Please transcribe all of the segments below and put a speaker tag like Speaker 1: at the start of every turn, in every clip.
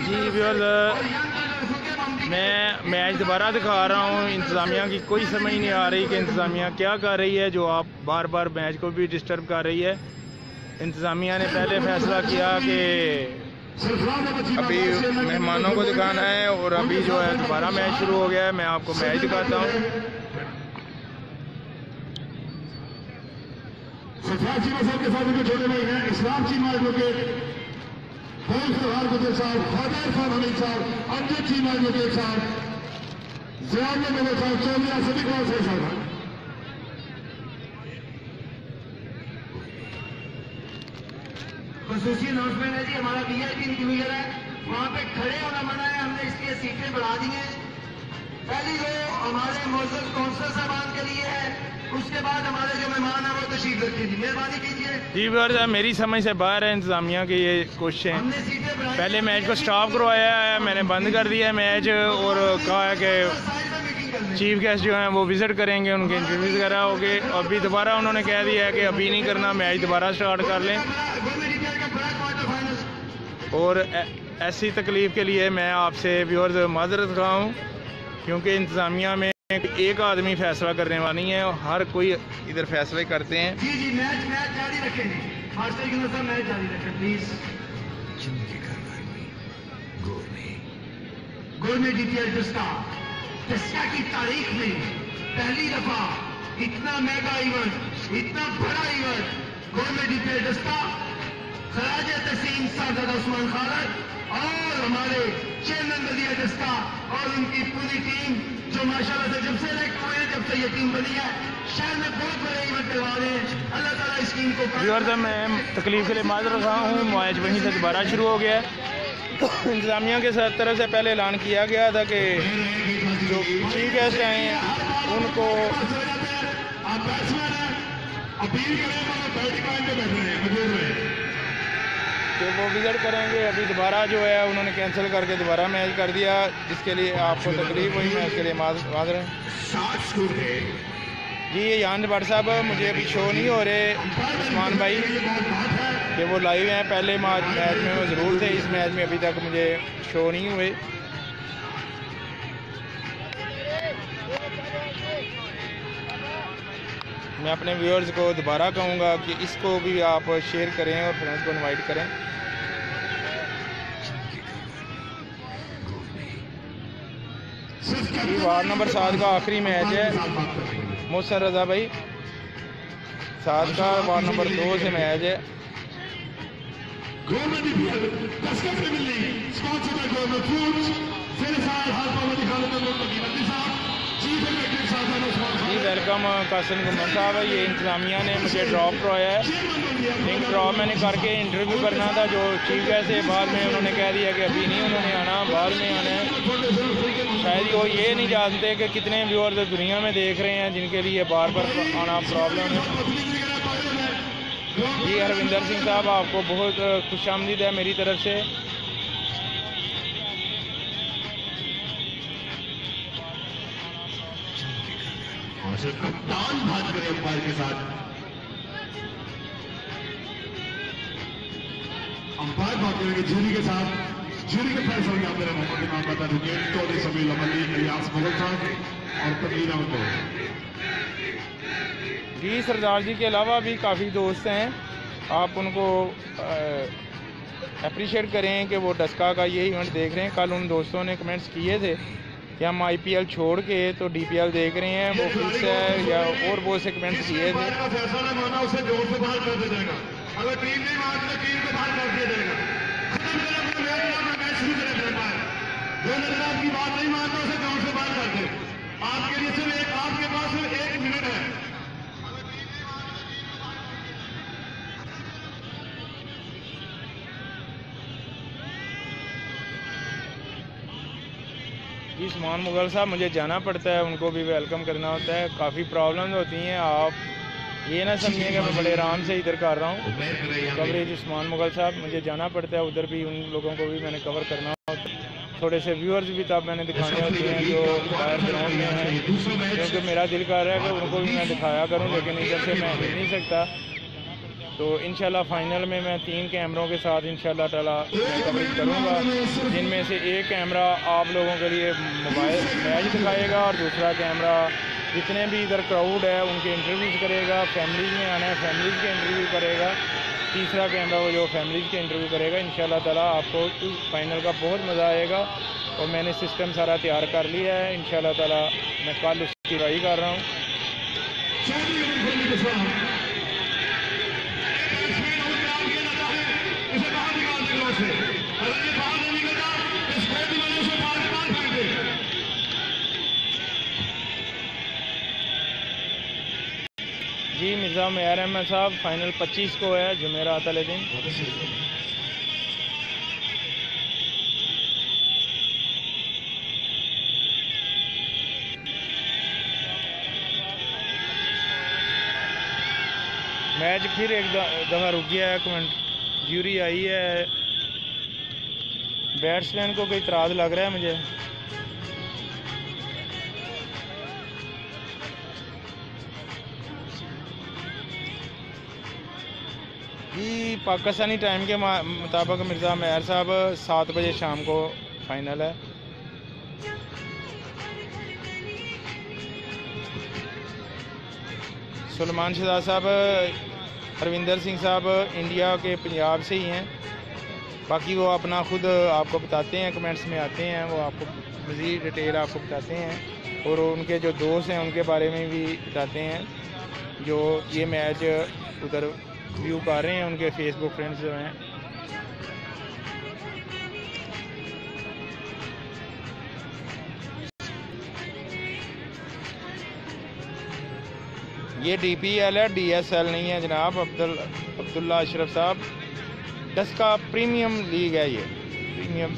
Speaker 1: جی viewers میں match دوبارہ دکھا رہا ہوں۔ انتظامیہ کی کوئی سمجھ نہیں آ رہی کہ انتظامیہ کیا کر رہی ہے جو آپ بار بار میچ کو بھی ڈسٹرب کر رہی ہے۔ انتظامیہ نے پہلے فیصلہ کیا کہ ابھی مہمانوں کو دکھانا ہے اور ابھی جو ہے دوبارہ میچ شروع ہو گیا ہے۔ میں آپ کو میچ دکھاتا ہوں۔
Speaker 2: کے ساتھ چھوٹے صاحب خادر صاحب حمید صاحب امجد چیمہ ایڈوکیٹ صاحب۔ زیاد مدد صاحب چودھری صدیق لال سے صاحب۔
Speaker 3: خصوصی اناؤنسمنٹ ہے جی ہمارا بی آئی پی انٹیویجر ہے، وہاں پہ کھڑے ہونا منع ہے، ہم نے اس لیے سیٹیں بڑھا دی ہیں۔ پہلی دو ہمارے موزل کونسل صاحبان کے لیے ہے، اس کے بعد ہمارے جو مہمان ہیں، وہ تشریف رکھیں جی مہربانی کیجیے
Speaker 1: جی ویورز میری سمجھ سے باہر ہے انتظامیہ کی یہ کوششیں۔ پہلے میچ کو سٹاپ کروایا ہے، میں نے بند کر دیا ہے میچ، اور کہا ہے کہ چیف گیسٹ جو ہیں وہ وزٹ کریں گے، ان کے انٹرویوز وغیرہ ہوگے اور ابھی دوبارہ انہوں نے کہہ دیا ہے کہ ابھی نہیں کرنا، میچ دوبارہ سٹارٹ کر لیں۔ اور ایسی تکلیف کے لیے میں آپ سے ویورز معذرت خواہ ہوں، کیونکہ انتظامیہ میں ایک آدمی فیصلہ کرنے والا نہیں ہے اور ہر کوئی ادھر فیصلے کرتے ہیں۔
Speaker 3: جی جی میچ میچ جاری رکھیں کی نظر میچ جاری رکھیں۔ Please. Government detail Daska Daska کی تاریخ میں پہلی دفعہ اتنا میگا ایونٹ اتنا بڑا ایونٹ گورنمنٹ ڈیٹیل ڈسکا خراج تحسین صاحب عثمان خالد اور ہمارے چیئرمین وزیر ڈسکا اور ان کی پوری ٹیم جو ماشاءاللہ سے جب سے الیکٹ ہوئے ہیں جب سے یہ ٹیم بنی ہے شہر میں بہت بڑے ایونٹ کروا رہے ہیں۔ اللہ تعالیٰ اس ٹیم کو
Speaker 1: ویورز میں تکلیف کے لیے معذرت خواہ ہوں میچ وہیں سے دوبارہ شروع ہو گیا ہے۔ انتظامیہ کے ساتھ طرف سے پہلے اعلان کیا گیا تھا کہ جو چیف گیسٹ آئے ہیں ان کو
Speaker 2: اپیل کریں بیٹھ رہے ہیں۔
Speaker 1: کہ وہ وزٹ کریں گے، ابھی دوبارہ جو ہے انہوں نے کینسل کر کے دوبارہ میچ کر دیا۔ جس کے لیے آپ کو تکلیف ہوئی، میں اس کے لیے معذر ہیں جی یہ یان بٹ صاحب، مجھے ابھی شو نہیں ہو رہے عثمان بھائی، کہ وہ لائیو ہیں۔ پہلے میچ میں وہ ضرور تھے، اس میچ میں ابھی تک مجھے شو نہیں ہوئے۔ میں اپنے ویورز کو دوبارہ کہوں گا کہ اس کو بھی آپ شیئر کریں اور فرینڈس کو انوائٹ کریں۔ جی وارڈ نمبر سات کا آخری میچ ہے محسن رضا بھائی سات کا وارڈ نمبر دو سے میچ ہے
Speaker 2: گورنمنٹ
Speaker 1: جی ویلکم قاسم گمر صاحب یہ انتظامیہ نے مجھے ڈراپ کروایا ہے۔ لنک ڈراپ میں نے کر کے انٹرویو کرنا تھا، جو چیف گیسٹ ہے بعد میں انہوں نے کہہ دیا کہ ابھی نہیں انہوں نے آنا، بعد میں آنا ہے۔ شاید وہ یہ نہیں جانتے کہ کتنے ویورز دنیا میں دیکھ رہے ہیں، جن کے لیے بار بار آنا پرابلم ہے۔ جی ہروندر سنگھ صاحب، آپ کو بہت خوش آمدید ہے میری طرف سے۔
Speaker 2: کپتان بات کرے امپائر کے ساتھ۔ امپائر بات کریں گے جوری کے ساتھ جوری کے فیصلے میں آپ میرا محمد امام بتا دیں چودھری سمیل عملی الیاس مغل صاحب اور تقریر احمد
Speaker 1: جی سردار جی کے علاوہ بھی کافی دوست ہیں۔ آپ ان کو اپریشیٹ کریں کہ وہ ڈسکا کا یہ ایونٹ دیکھ رہے ہیں۔ کل ان دوستوں نے کمنٹس کیے تھے۔ کہ ہم آئی پی ایل چھوڑ کے تو ڈی پی ایل دیکھ رہے ہیں، وہ فکس ہے یا اور بہت سے کمنٹس کیے تھے۔
Speaker 2: کا فیصلہ نہ مانا اسے جوڑ سے باہر ایک منٹ ہے۔
Speaker 1: جی سمان مغل صاحب، مجھے جانا پڑتا ہے، ان کو بھی ویلکم کرنا ہوتا ہے۔ کافی پرابلمز ہوتی ہیں، آپ یہ نہ سمجھیں کہ میں بڑے آرام سے ادھر کر رہا ہوں۔ کوریج جی، عثمان مغل صاحب، مجھے جانا پڑتا ہے، ادھر بھی ان لوگوں کو بھی میں نے کور کرنا ہوتا ہے۔ تھوڑے سے ویورز بھی تب میں نے دکھانے ہوتے ہیں، جو باہر گراؤنڈ میں ہیں۔ کیونکہ میرا دل کر رہا ہے کہ ان کو بھی میں دکھایا کروں، لیکن ادھر سے میں ہل نہیں سکتا۔ تو انشاءاللہ فائنل میں میں تین کیمروں کے ساتھ انشاءاللہ تعالیٰ میں کوریج کروں گا۔ جن میں سے ایک کیمرہ آپ لوگوں کے لیے موبائل میچ دکھائے گا اور دوسرا کیمرہ جتنے بھی ادھر کراؤڈ ہے ان کے انٹرویوز کرے گا فیملیز میں آنا ہے فیملیز کے انٹرویو کرے گا۔ تیسرا کیمرہ وہ جو فیملیز کے انٹرویو کرے گا، انشاءاللہ تعالیٰ آپ کو اس فائنل کا بہت مزہ آئے گا۔ اور میں نے سسٹم سارا تیار کر لیا ہے، انشاءاللہ تعالیٰ میں کل اس کی ٹرائی کر رہا ہوں۔
Speaker 2: سے۔ باہر نہیں اس کو بھی باہر دے
Speaker 1: جی مرزا معیار احمد صاحب، فائنل پچیس کو ہے جمعرات والے دن۔ میچ پھر ایک دفعہ رک گیا ہے کمنٹ جیوری آئی ہے۔ بیٹس مین کو کوئی اعتراض لگ رہا ہے مجھے جی پاکستانی ٹائم کے مطابق مرزا معیار صاحب سات بجے شام کو فائنل ہے سلمان شہزاد صاحب ہروندر سنگھ صاحب انڈیا کے پنجاب سے ہی ہیں باقی وہ اپنا خود آپ کو بتاتے ہیں کمنٹس میں آتے ہیں، وہ آپ کو مزید ڈیٹیل آپ کو بتاتے ہیں۔ اور ان کے جو دوست ہیں، ان کے بارے میں بھی بتاتے ہیں۔ جو یہ میچ ادھر ویو کر رہے ہیں، ان کے فیس بک فرینڈس جو ہیں۔ یہ ڈی پی ایل ہے ڈی ایس ایل نہیں ہے جناب عبداللہ اشرف صاحب۔ دس کا پریمیم لیگ ہے یہ. پریمیم.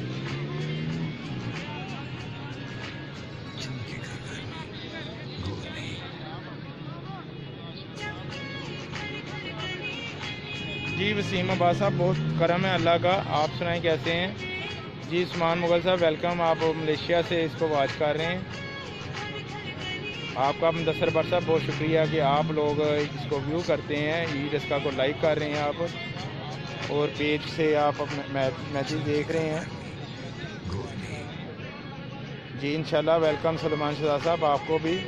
Speaker 1: جی وسیم عباس صاحب، بہت کرم ہے، اللہ کا. آپ سنائیں کیسے ہیں؟ جی عثمان مغل صاحب، ویلکم. آپ ملیشیا سے اس کو واچ کر رہے ہیں. آپ کا مدثر بر صاحب، بہت شکریہ کہ آپ لوگ اس کو ویو کرتے ہیں. عید اس کا کو لائک کر رہے ہیں آپ. اور پیج سے آپ میچز دیکھ رہے ہیں۔ جی انشاءاللہ ویلکم سلمان شہزاد صاحب، آپ کو بھی۔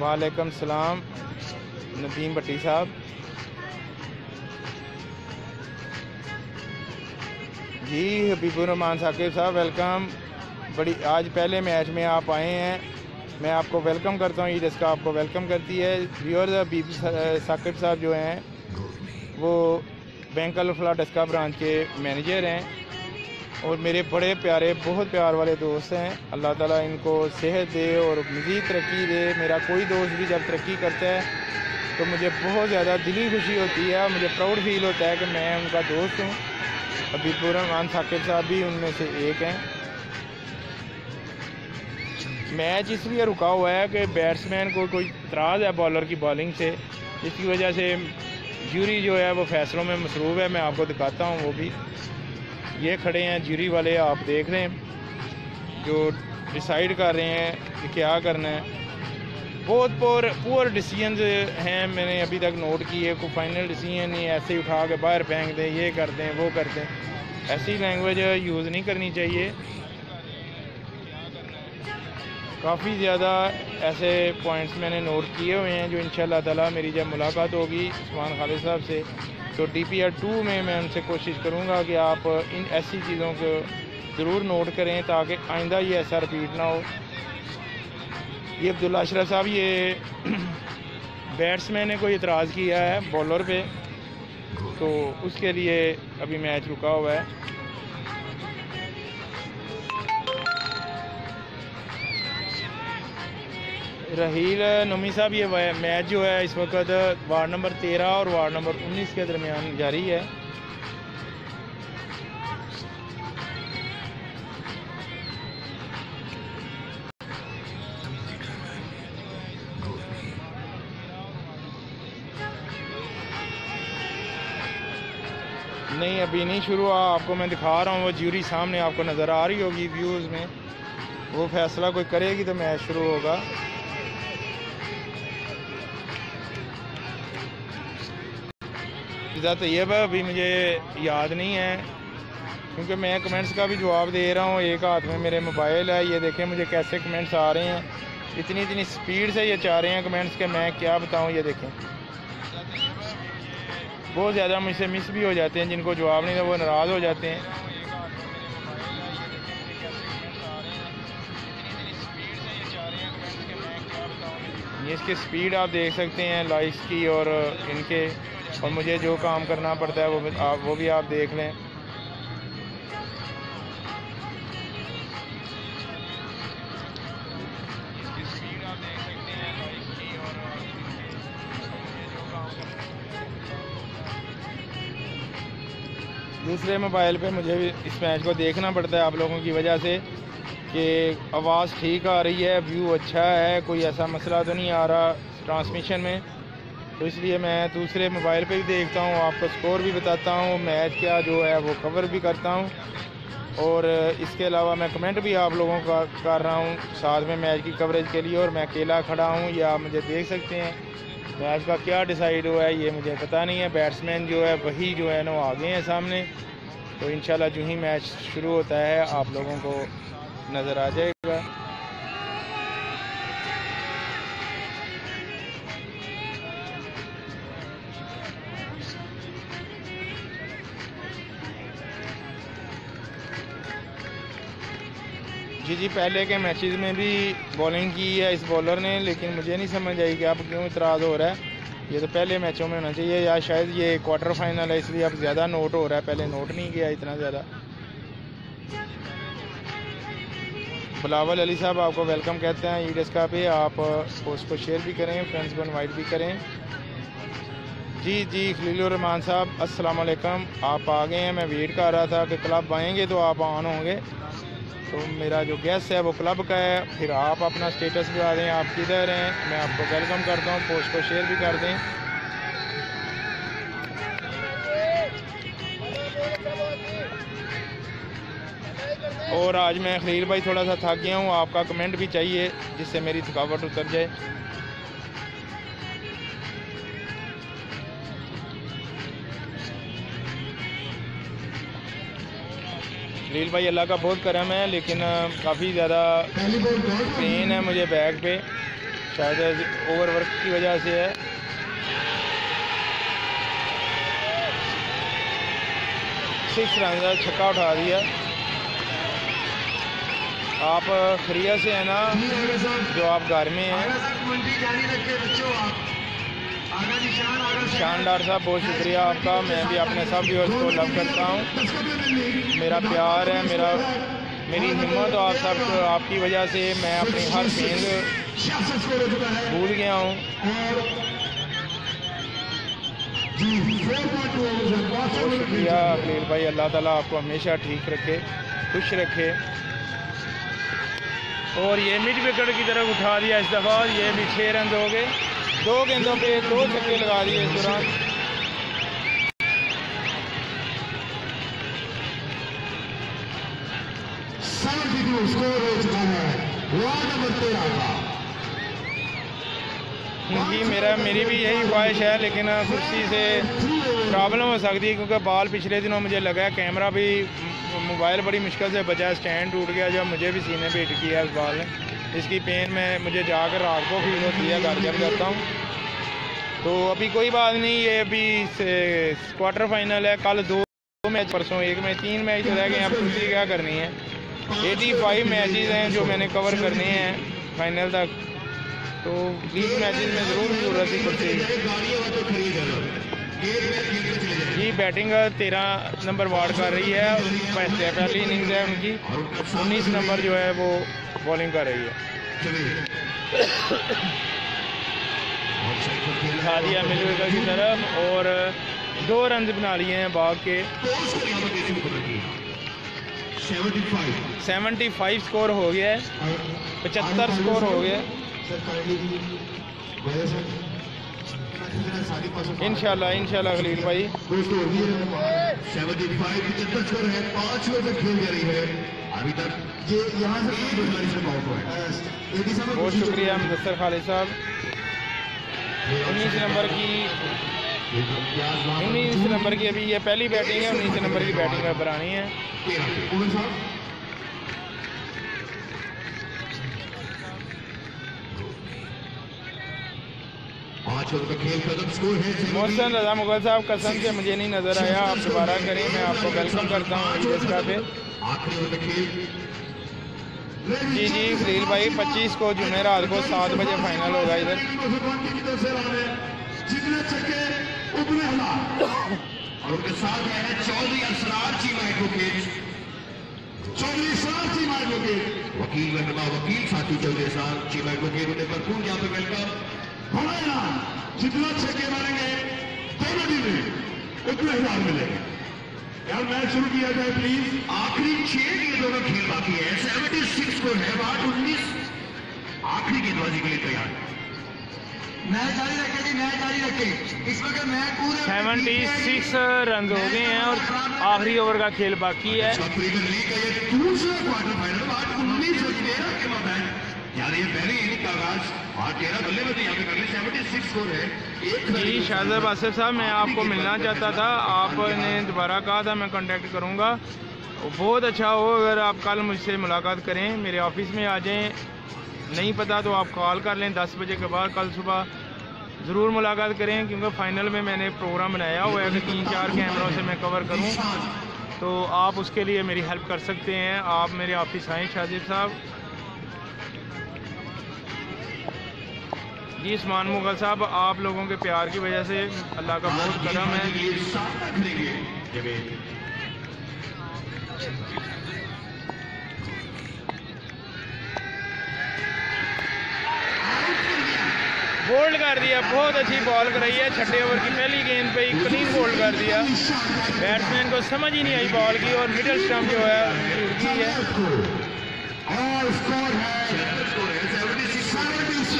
Speaker 1: وعلیکم السلام، ندیم بٹی صاحب۔ جی حبیب الرحمان ثاقب صاحب، ویلکم۔ بڑی آج پہلے میچ میں آپ آئے ہیں۔ میں آپ کو ویلکم کرتا ہوں، عید اس کا آپ کو ویلکم کرتی ہے۔ ویور بی بی ثاقب صاحب جو ہیں۔ وہ بینک الفلا ڈسکا برانچ کے مینیجر ہیں اور میرے بڑے پیارے، بہت پیار والے دوست ہیں۔ اللہ تعالیٰ ان کو صحت دے اور مزید ترقی دے۔ میرا کوئی دوست بھی جب ترقی کرتا ہے تو مجھے بہت زیادہ دلی خوشی ہوتی ہے مجھے پراؤڈ فیل ہوتا ہے کہ میں ان کا دوست ہوں۔ حبیب الرحمان ثاقب صاحب بھی ان میں سے ایک ہیں۔ میچ اس لیے رکا ہوا ہے کہ بیٹس مین کو کوئی اعتراض ہے بالر کی بالنگ سے۔ اس کی وجہ سے جیوری جو ہے وہ فیصلوں میں مصروف ہے، میں آپ کو دکھاتا ہوں، وہ بھی یہ کھڑے ہیں جیوری والے آپ دیکھ رہے ہیں، جو ڈیسائیڈ کر رہے ہیں کہ کیا کرنا ہے۔ بہت پور پور ڈیسیجنز ہیں، میں نے ابھی تک نوٹ کیے کوئی فائنل ڈیسیجن نہیں، ایسے ہی اٹھا کے باہر پھینک دیں، یہ کر دیں، وہ کر دیں۔ ایسی لینگویج یوز نہیں کرنی چاہیے۔ کافی زیادہ ایسے پوائنٹس میں نے نوٹ کیے ہوئے ہیں جو ان شاء اللہ تعالیٰ میری جب ملاقات ہوگی عثمان خالد صاحب سے، تو ڈی پی آر ٹو میں میں ان سے کوشش کروں گا کہ آپ ان ایسی چیزوں کو ضرور نوٹ کریں تاکہ آئندہ یہ ایسا رپیٹ نہ ہو۔ یہ عبداللہ اشرف صاحب، یہ بیٹس مین نے کوئی اعتراض کیا ہے بولر پہ، تو اس کے لیے ابھی میچ رکا ہوا ہے۔ رحیل نمی صاحب، یہ میچ جو ہے اس وقت وارڈ نمبر تیرہ اور وارڈ نمبر انیس کے درمیان جاری ہے۔ نہیں، ابھی نہیں شروع ہوا۔ آپ کو میں دکھا رہا ہوں، وہ جیوری سامنے آپ کو نظر آ رہی ہوگی ویوز میں۔ وہ فیصلہ کوئی کرے گی تو میچ شروع ہوگا۔ حفظہ طیب ہے ابھی مجھے یاد نہیں ہے کیونکہ میں کمنٹس کا بھی جواب دے رہا ہوں ایک ہاتھ میں میرے موبائل ہے یہ دیکھیں مجھے کیسے کمنٹس آ رہے ہیں اتنی اتنی سپیڈ سے یہ چاہ رہے ہیں کمنٹس کہ میں کیا بتاؤں یہ دیکھیں بہت زیادہ مجھ سے مس بھی ہو جاتے ہیں جن کو جواب نہیں تھا وہ ناراض ہو جاتے ہیں اس کی سپیڈ آپ دیکھ سکتے ہیں لائکس کی اور ان کے اور مجھے جو کام کرنا پڑتا ہے وہ بھی آپ وہ بھی آپ دیکھ لیں۔ دوسرے موبائل پہ مجھے بھی اس میچ کو دیکھنا پڑتا ہے آپ لوگوں کی وجہ سے کہ آواز ٹھیک آ رہی ہے ویو اچھا ہے، کوئی ایسا مسئلہ تو نہیں آ رہا ٹرانسمیشن میں۔ تو اس لیے میں دوسرے موبائل پہ بھی دیکھتا ہوں، آپ کو سکور بھی بتاتا ہوں میچ کیا جو ہے وہ کور بھی کرتا ہوں۔ اور اس کے علاوہ میں کمنٹ بھی آپ لوگوں کا کر رہا ہوں، ساتھ میں میچ کی کوریج کے لیے، اور میں اکیلا کھڑا ہوں۔ یا آپ مجھے دیکھ سکتے ہیں میچ کا کیا ڈیسائیڈ ہوا ہے، یہ مجھے پتہ نہیں ہے۔ بیٹسمین جو ہے، وہی جو ہے نا، وہ آگے ہیں سامنے۔ تو انشاءاللہ جو ہی میچ شروع ہوتا ہے، آپ لوگوں کو نظر آ جائے گا۔ جی جی پہلے کے میچز میں بھی بولنگ کی ہے اس بولر نے، لیکن مجھے نہیں سمجھ آئی کہ اب کیوں اعتراض ہو رہا ہے۔ یہ تو پہلے میچوں میں ہونا چاہیے یا شاید یہ کوارٹر فائنل ہے، اس لیے اب زیادہ نوٹ ہو رہا ہے۔ پہلے نوٹ نہیں کیا اتنا زیادہ۔ بلاول علی صاحب، آپ کو ویلکم کہتے ہیں۔ ایڈس کا پہ آپ پوسٹ کو شیئر بھی کریں فرینڈس کو انوائٹ بھی کریں۔ جی جی خلیل الرحمان صاحب، السلام علیکم۔ آپ آ گئے ہیں۔ میں ویٹ کر رہا تھا کہ کلب آئیں گے تو آپ آن ہوں گے۔ تو میرا جو گیسٹ ہے وہ کلب کا ہے۔ پھر آپ اپنا سٹیٹس بھی آ دیں، آپ کدھر ہیں؟ میں آپ کو ویلکم کرتا ہوں پوسٹ کو شیئر بھی کر دیں۔ اور آج میں خلیل بھائی تھوڑا سا تھک گیا ہوں، آپ کا کمنٹ بھی چاہیے، جس سے میری تھکاوٹ اتر جائے۔ خلیل بھائی، اللہ کا بہت کرم ہے، لیکن کافی زیادہ پین ہے مجھے بیک پہ۔ شاید اوور ورک کی وجہ سے ہے۔ سکس رن کا چھکا اٹھا دیا آپ خریا سے ہیں نا، جو آپ گھر میں ہیں۔ شاندار صاحب، بہت شکریہ آپ کا۔ میں بھی اپنے سب ویورز کو لو کرتا ہوں۔ میرا پیار ہے، میرا میری ہمت آپ سب آپ کی وجہ سے میں اپنی ہر پینگ بھول گیا ہوں۔ بہت شکریہ اخلیل بھائی، اللہ تعالیٰ آپ کو ہمیشہ ٹھیک رکھے، خوش رکھے۔ اور یہ مڈ وکٹ کی طرف اٹھا دیا اس دفعہ، یہ بھی چھ رنز ہو گئے۔ دو گیندوں پہ دو چھکے لگا دیے اس دوران جی میرا میری بھی یہی خواہش ہے لیکن کرسی سے پرابلم ہو سکتی ہے کیونکہ بال پچھلے دنوں مجھے لگا ہے کیمرہ بھی موبائل بڑی مشکل سے بچا اسٹینڈ ٹوٹ گیا جب مجھے بھی سینے پہ ہٹ کیا اس بال نے اس کی پین میں مجھے جا کر رات کو فیل ہوتی ہے گھر جب جاتا ہوں۔ تو ابھی کوئی بات نہیں، یہ ابھی کوارٹر فائنل ہے۔ کل دو میچ پرسوں ایک میں تین میچ رہ گئے اب کرسی کیا کرنی ہے؟ ایٹی فائیو میچز ہیں جو میں نے کور کرنے ہیں فائنل تک۔ تو بیس میچز میں ضرور ضرورت تھی کرسی جی بیٹنگ تیرہ نمبر وارڈ کر رہی ہے۔ پہلی اننگز ہے ان کی۔ انیس نمبر جو ہے وہ بالنگ کر رہی ہے دکھا دیا کی طرف اور دو رنز بنا لیے ہیں باغ کے۔ سیونٹی فائیو سکور ہو گیا ہے۔ پچہتر سکور ہو گیا انشاءاللہ انشاءاللہ خلیل بھائی۔ بہت شکریہ مدثر خالد صاحب انیس نمبر کی انیس نمبر کی ابھی یہ پہلی بیٹنگ ہے انیس نمبر کی بیٹنگ اب برانی ہے محسن رضا مغل صاحب قسم سے مجھے نہیں نظر آیا آپ دوبارہ کریں میں آپ کو ویلکم کرتا ہوں اس کا پہ جی جی خلیل بھائی، پچیس کو جمعرات کو سات بجے فائنل ہوگا ادھر۔
Speaker 2: جتنے چکے اتنے ہلا اور ان کے ساتھ آئے ہیں چودھری اسرار چیما ایڈوکیٹ چودھری اسرار چیما ایڈوکیٹ وکیل رہنما وکیل ساتھی چودھری اسرار چیما ایڈوکیٹ انہیں بھرپور یہاں پہ ویلکم بڑا اعلان جتنا چھکے ماریں گے، دونوں دن میں اتنے ہزار ملے گا یار میچ شروع کیا جائے پلیز آخری چھ گیندوں کا کھیل باقی ہے. سیونٹی سکس کو ہے بات انیس. آخری گیند بازی کے لیے تیار. ہے
Speaker 3: میچ جاری رکھے جی میچ جاری رکھے. اس وقت میچ پورے
Speaker 1: سیونٹی سکس رنز ہو گئے ہیں اور آخری اوور کا کھیل باقی ہے۔
Speaker 2: یہ دوسرا کوارٹر فائنل آج انیس سو تیرہ کے مابین یعنی یہ پہلی اننگ کا آغاز آج تیرہ بلے بازی یہاں پہ کر لی سیونٹی سکس اسکور ہے ایک
Speaker 1: جی شاہزب آصف صاحب میں آپ کو ملنا چاہتا تھا۔ آپ نے دوبارہ کہا تھا میں کانٹیکٹ کروں گا۔ بہت اچھا ہو اگر آپ کل مجھ سے ملاقات کریں میرے آفس میں آ جائیں۔ نہیں پتا تو آپ کال کر لیں دس بجے کے بعد کل صبح ضرور ملاقات کریں کیونکہ فائنل میں میں نے پروگرام بنایا ہوا ہے کہ تین چار کیمروں سے میں کور کروں۔ تو آپ اس کے لیے میری ہیلپ کر سکتے ہیں۔ آپ میرے آفس آئیں شاہزب صاحب۔ جی عثمان مغل صاحب آپ لوگوں کے پیار کی وجہ سے اللہ کا بہت کرم ہے۔ بولڈ کر دیا بہت اچھی بال کرائی ہے۔ چھٹے اوور کی پہلی گیند پہ ہی کلین بولڈ کر دیا۔ بیٹسمین کو سمجھ ہی نہیں آئی بال کی اور مڈل اسٹمپ جو ہے اڑ گئی
Speaker 2: اور اسکور ہے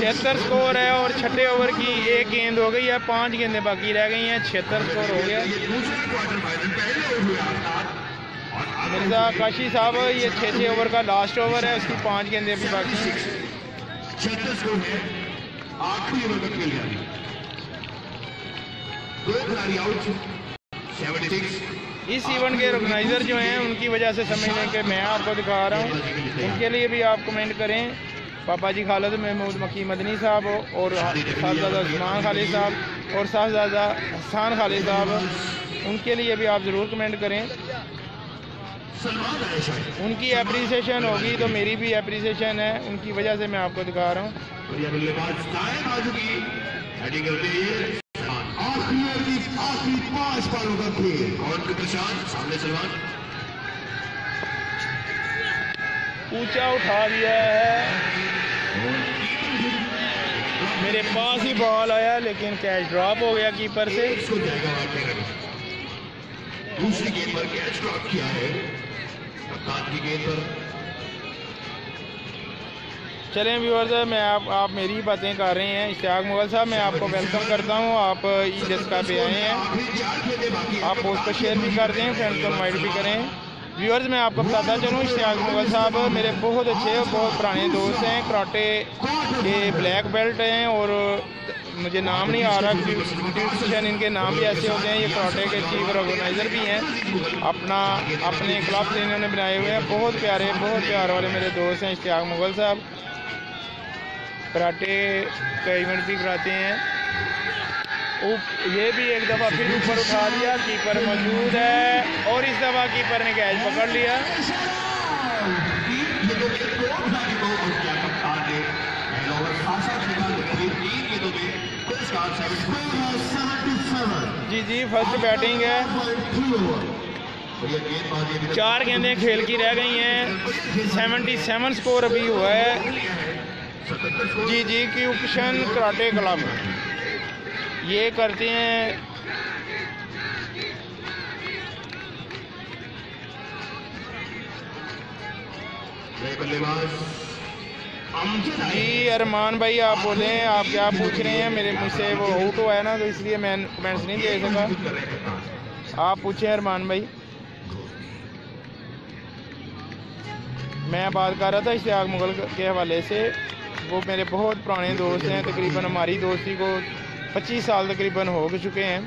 Speaker 1: چھہتر سکور ہے اور چھٹے اوور کی ایک گیند ہو گئی ہے پانچ گیندیں باقی رہ گئی ہیں چھہتر سکور ہو گیا مرزا کاشی صاحب یہ چھ چھ اوور کا لاسٹ اوور ہے اس کی پانچ گیندیں بھی باقی ہیں
Speaker 2: ہے آخری اوور کا کھیل
Speaker 1: اس ایونٹ کے آرگنائزر جو ہیں ان کی وجہ سے سمجھ لیں کہ میں آپ کو دکھا رہا ہوں ان کے لیے بھی آپ کمنٹ کریں پاپا جی خالد محمود مکی مدنی صاحب اور صاحبزادہ عثمان خالد صاحب اور صاحبزادہ حسان خالد صاحب ان کے لیے بھی آپ ضرور کمنٹ کریں ان کی اپریسیشن ہوگی تو میری بھی اپریسیشن ہے ان کی وجہ سے میں آپ کو دکھا رہا ہوں
Speaker 2: آخری پانچ بالوں کا کھیل کون کے سامنے سلمان
Speaker 1: اونچا اٹھا دیا ہے۔ میرے پاس ہی بال آیا لیکن کیچ ڈراپ ہو گیا کیپر سے۔
Speaker 2: دوسری گیند پر کیچ ڈراپ کیا ہے؟ کی گیند پر۔
Speaker 1: چلیں ویورز میں آپ آپ میری باتیں کر رہے ہیں۔ اشتیاق مغل صاحب میں آپ کو ویلکم کرتا ہوں۔ آپ عید کا پہ آئے ہیں۔ آپ پوسٹ کو شیئر بھی کر دیں فرینڈ کو انوائٹ بھی کریں۔ ویورز میں آپ کو بتاتا چلوں اشتیاق مغل صاحب، میرے بہت اچھے اور بہت پرانے دوست ہیں، کراٹے کے بلیک بیلٹ ہیں اور مجھے نام نہیں آ رہا ٹیوشن ان کے نام بھی ایسے ہوتے ہیں، یہ کراٹے کے چیف آرگنائزر بھی ہیں۔ اپنا، اپنے کلب انہوں نے بنائے ہوئے ہیں۔ بہت پیارے، بہت پیار والے میرے دوست ہیں اشتیاق مغل صاحب۔ کراٹے کا ایونٹ بھی کراتے ہیں۔ یہ بھی ایک دفعہ پھر اوپر اٹھا دیا کیپر موجود ہے اور اس دفعہ کیپر نے کیچ پکڑ لیا۔ جی جی فرسٹ بیٹنگ ہے۔ چار گیندیں کھیل کی رہ گئی ہیں۔ سیونٹی سیون سکور ابھی ہوا ہے۔ جی جی کیوکشن کراٹے کلب۔ یہ کرتے ہیں۔ جی ارمان بھائی، آپ بولیں آپ کیا پوچھ رہے ہیں؟ میرے مجھ سے وہ آؤٹ ہوا ہے نا، تو اس لیے میں کمنٹس نہیں دے سکا۔
Speaker 2: ہیں
Speaker 1: آپ پوچھیں ارمان بھائی۔ میں بات کر رہا تھا اشتیاق مغل کے حوالے سے۔ وہ میرے بہت پرانے دوست ہیں، تقریباً ہماری دوستی کو پچیس سال تقریباً ہو چکے ہیں۔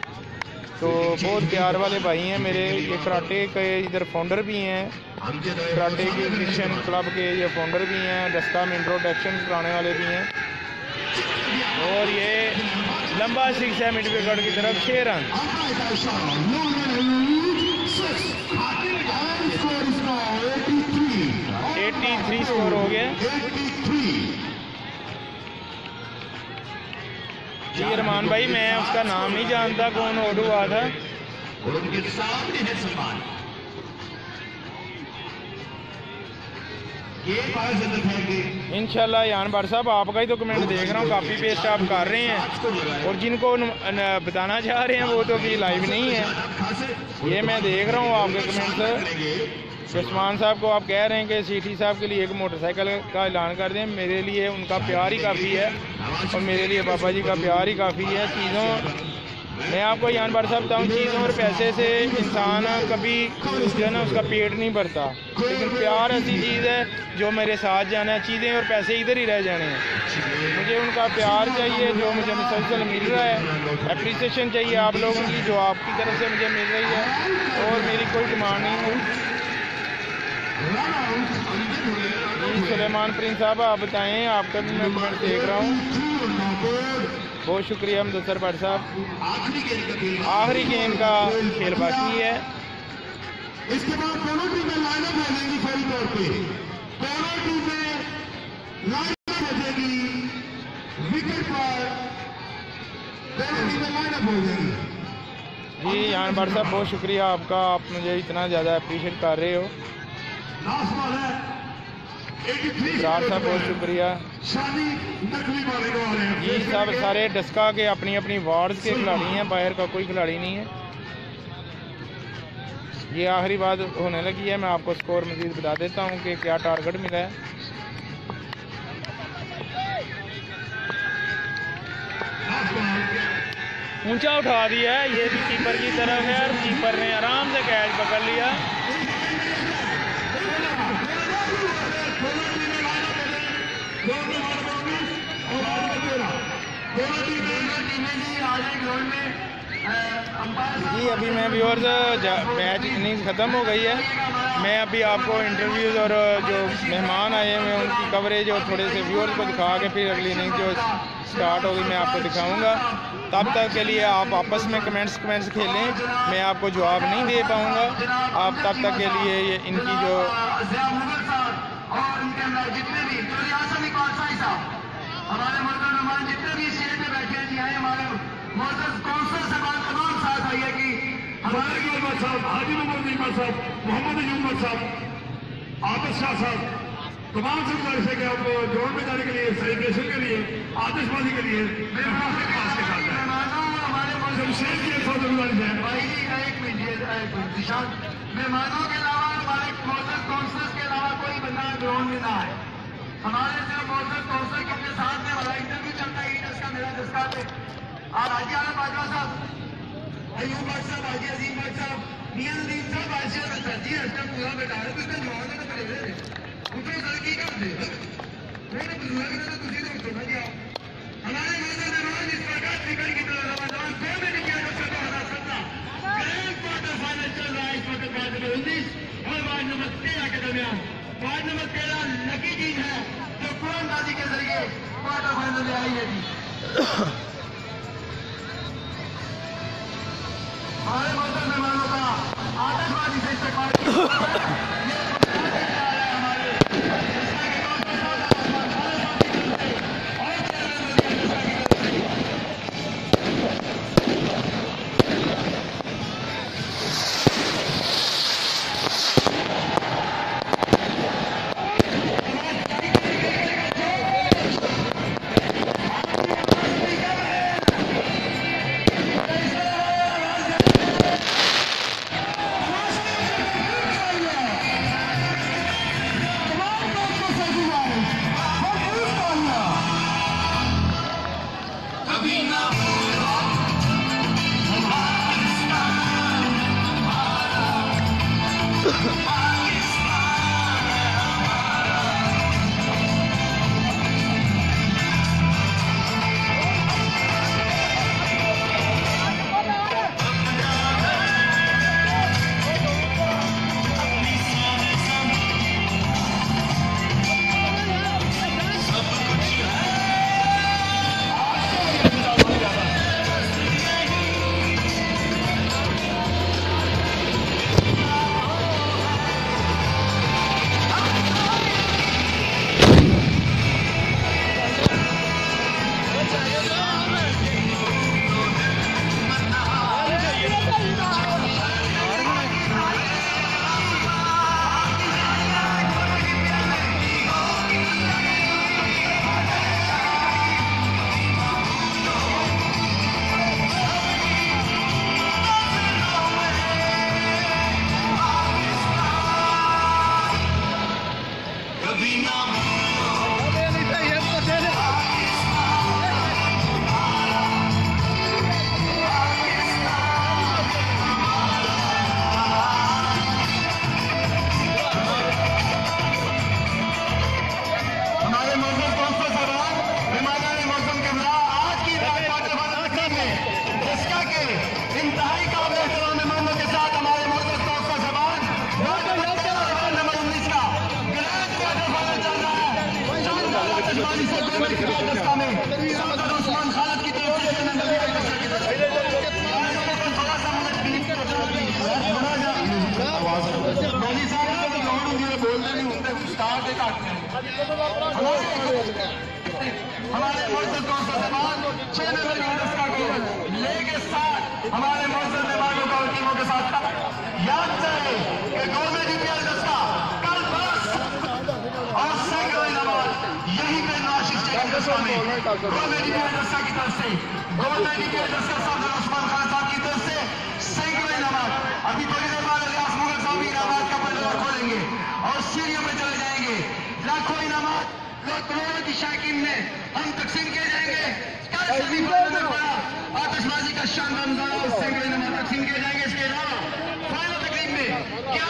Speaker 1: تو بہت پیار والے بھائی ہیں میرے۔ یہ کراٹے کے ادھر فاؤنڈر بھی ہیں۔ کراٹے کی کرشن کلب کے یہ فاؤنڈر بھی ہیں۔ ڈسکا میں انٹروڈکشن کرانے والے بھی ہیں۔ اور یہ لمبا سکس ہے مڈ وکٹ کی طرف چھ رن۔ ایٹی تھری اسکور ہو گیا۔ جی ارمان بھائی، میں اس کا نام نہیں جانتا، کون اوڈو ہوا تھا؟
Speaker 3: ان
Speaker 1: انشاءاللہ یان بھٹ صاحب، آپ کا ہی تو کمنٹ دیکھ رہا ہوں کافی پیسٹ آپ کر رہے ہیں۔ اور جن کو بتانا چاہ رہے ہیں، وہ تو ابھی لائیو نہیں ہے۔ یہ میں دیکھ رہا ہوں، آپ کے کمنٹس عثمان صاحب کو آپ کہہ رہے ہیں کہ سی ٹی صاحب کے لیے ایک موٹر سائیکل کا اعلان کر دیں میرے لیے ان کا پیار ہی کافی ہے اور میرے لیے بابا جی کا پیار ہی کافی ہے چیزوں میں آپ کو یان بھٹ صاحب بتاؤں چیزوں اور پیسے سے انسان کبھی جو ہے نا اس کا پیٹ نہیں بھرتا لیکن پیار ایسی چیز ہے جو میرے ساتھ جانا ہے چیزیں اور پیسے ادھر ہی رہ جانے ہیں مجھے ان کا پیار چاہیے جو مجھے مسلسل مل رہا ہے اپریسیشن چاہیے آپ لوگوں کی جو آپ کی طرف سے مجھے مل رہی ہے اور میری کوئی ڈیمانڈ نہیں ہے سلیمان پرنس صاحب آپ بتائیں آپ کا بھی میں کمنٹ دیکھ رہا ہوں۔ بہت شکریہ مدثر بھٹ صاحب۔
Speaker 3: آخری
Speaker 1: گیم کا کھیل باقی ہے۔
Speaker 2: اس کے بعد دونوں ٹیمیں لائن اپ ہو جائیں گی فوری طور پہ۔ دونوں ٹیمیں لائن اپ ہو جائیں گی۔ وکٹ پر دونوں ٹیمیں لائن اپ ہو جائیں گی۔
Speaker 1: جی یان بھٹ صاحب بہت شکریہ آپ کا۔ آپ مجھے اتنا زیادہ اپریشیٹ کر رہے ہو۔
Speaker 2: لاسٹ بال ہے 83
Speaker 1: رار صاحب بہت شکریہ۔ جی سب سارے ڈسکا کے اپنی اپنی وارڈز کے کھلاڑی ہیں باہر کا کوئی کھلاڑی نہیں ہے۔ یہ آخری بات ہونے لگی ہے میں آپ کو سکور مزید بتا دیتا ہوں کہ کیا ٹارگٹ ملا ہے۔ اونچا اٹھا دیا ہے یہ بھی کیپر کی طرف ہے اور کیپر نے آرام سے کیچ پکڑ لیا۔ جی ابھی میں ویورز میچ اننگز ختم ہو گئی ہے۔ میں ابھی آپ کو انٹرویوز اور جو مہمان آئے ہیں، ان کی کوریج اور تھوڑے سے ویورز کو دکھا کے پھر اگلی اننگ جو سٹارٹ ہوگی، میں آپ کو دکھاؤں گا۔ تب تک کے لیے آپ آپس میں کمنٹس کمنٹس کھیلیں۔ میں آپ کو جواب نہیں دے پاؤں گا۔ آپ تب تک کے لیے یہ ان کی جو
Speaker 3: اور ان کے اندر جتنے بھی تو ریاست اقبال شاہی صاحب ہمارے ملک نمان جتنے بھی اسٹیج پہ بیٹھے ہیں جی ہیں ہمارے موزز کونسل صاحبان تمام ساتھ آئیے کہ ہمارے
Speaker 2: احمد صاحب حاجی محمد نیما صاحب محمد احمد صاحب آتش شاہ صاحب تمام سے گزارش ہے کہ آپ جوڑ میں جانے کے لیے سیلیبریشن کے لیے آتش بازی کے لیے کے کے
Speaker 3: مہمانوں
Speaker 2: کی
Speaker 3: بھائی جی مہمانوں کے علاوہ ہمارے موزز کونسلس کے علاوہ کوئی بندہ گراؤنڈ میں نہ آئے ہمارے صرف موزز کونسل کے اپنے ساتھ میں ہمارا انٹرویو چلتا ہے اس کا میرا دستہ پہ اور حاجی عالم باجوہ صاحب، ایوب بٹ صاحب، حاجی عظیم بٹ صاحب، میاں ندیم صاحب آج سے سرجی اس کا پورا بیٹا ہے تو اس کا جواب دینا پڑے گا اٹھو سر، کی کر دے وہ نے بزرگ نے تو تجھے تو اٹھو دیا ہمارے موزز مہمان اس پرکاش نکل کی طرح رمضان دو میں نہیں کیا جب دو ہزار سترہ گرینڈ کوارٹر فائنل چل رہا ہے اس وقت پانچ نمبر انیس اور وارڈ نمبر تیرہ کے درمیان۔ وارڈ نمبر تیرہ لکی چیز ہے۔ جو قرآن بازی کے ذریعے کوارٹر فائنل میں آئی ہے جی۔ ہمارے مذہب مہمانوں کا آتش بازی سے استقبال۔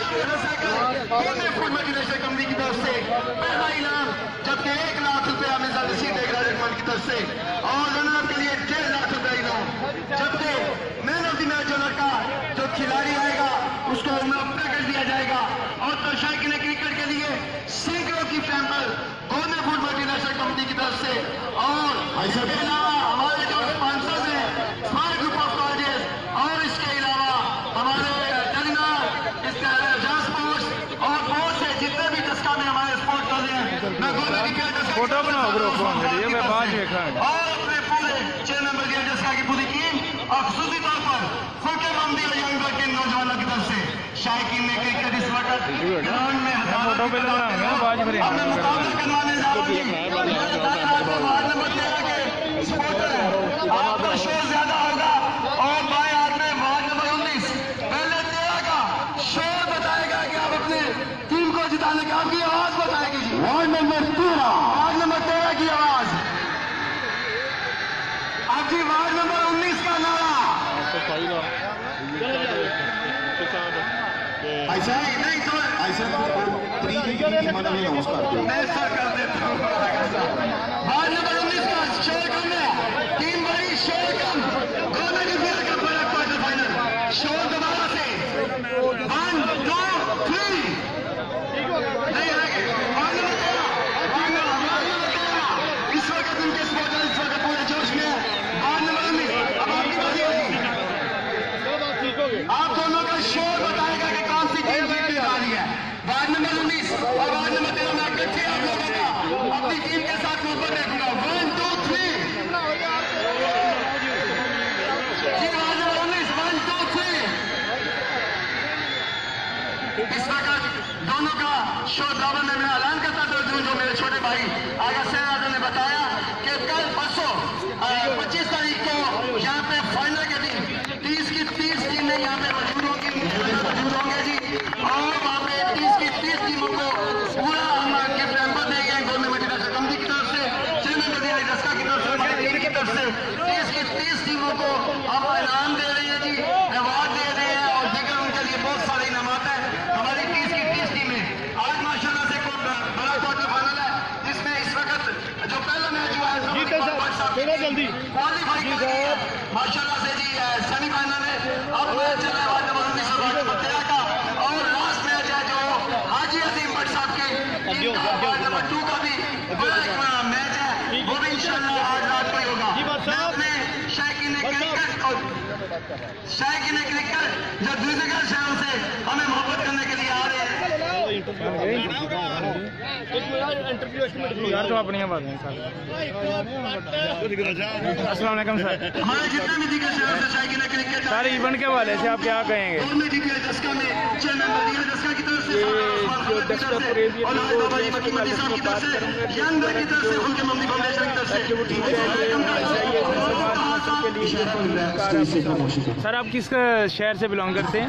Speaker 3: گیارہ موٹر کمپنی کی طرف سے پہلا انعام جبکہ ایک لاکھ روپیہ مرزا رشید ایک راجر کی طرف سے اور رنر کے لیے ڈیڑھ لاکھ روپیہ انعام جبکہ مین آف دی میچ جو لڑکا جو کھلاڑی آئے گا اس کو عملہ پیکج دیا جائے گا اور تو شائقین کرکٹ کے لیے سینکڑوں کی پیمپل governor food multinational company کی طرف سے اور اس کے علاوہ ہمارے جو اسپانسرز ہیں اسمارٹ گروپ آف کالجز اور اس کے علاوہ ہمارے ٹیلینا اس کے جہاں اسپورٹس اور بہت سے جتنے بھی دسکا میں ہمارے اسپورٹ کر رہے ہیں میں گورنر کی دسکا
Speaker 1: فوٹو بناؤ گروپ کو میری میں بعد دیکھا ہے
Speaker 3: اور اپنے پورے چھ نمبر دیا جس کا کی پوری ٹیم اور خصوصی طور پر فوکے ممدی اور ینگ کے نوجوانوں کی طرف سے شائقین نے کرکٹ اس وقت گراؤنڈ میں
Speaker 1: فوٹو بعد میں
Speaker 3: اب میں مقابلہ کروانے جا رہا ہوں ایسا ہی نہیں تو ایسا تو پری کی قیمت میں نے اس کا دیا ایسا کر دیتا ہوں شور داون نے میرا اعلان کرتا تھا جو میرے چھوٹے بھائی آگا سے کی
Speaker 4: لکھ کر جو دوسرے شہروں سے
Speaker 3: ہمیں محبت کرنے کے لیے آ رہے ہیں۔ اپنی السلام علیکم سر۔ ہمارے جتنے بھی دیگر شہروں سے سارے ایونٹ کے والے سے آپ کیا کہیں گے؟ اور میں دیگر میں ممبر دیگر کی طرف سے اور مکی مدی صاحب کی طرف سے کی طرف سے ان کے ممبر کی طرف سے۔ سر آپ کس شہر سے بلانگ کرتے ہیں؟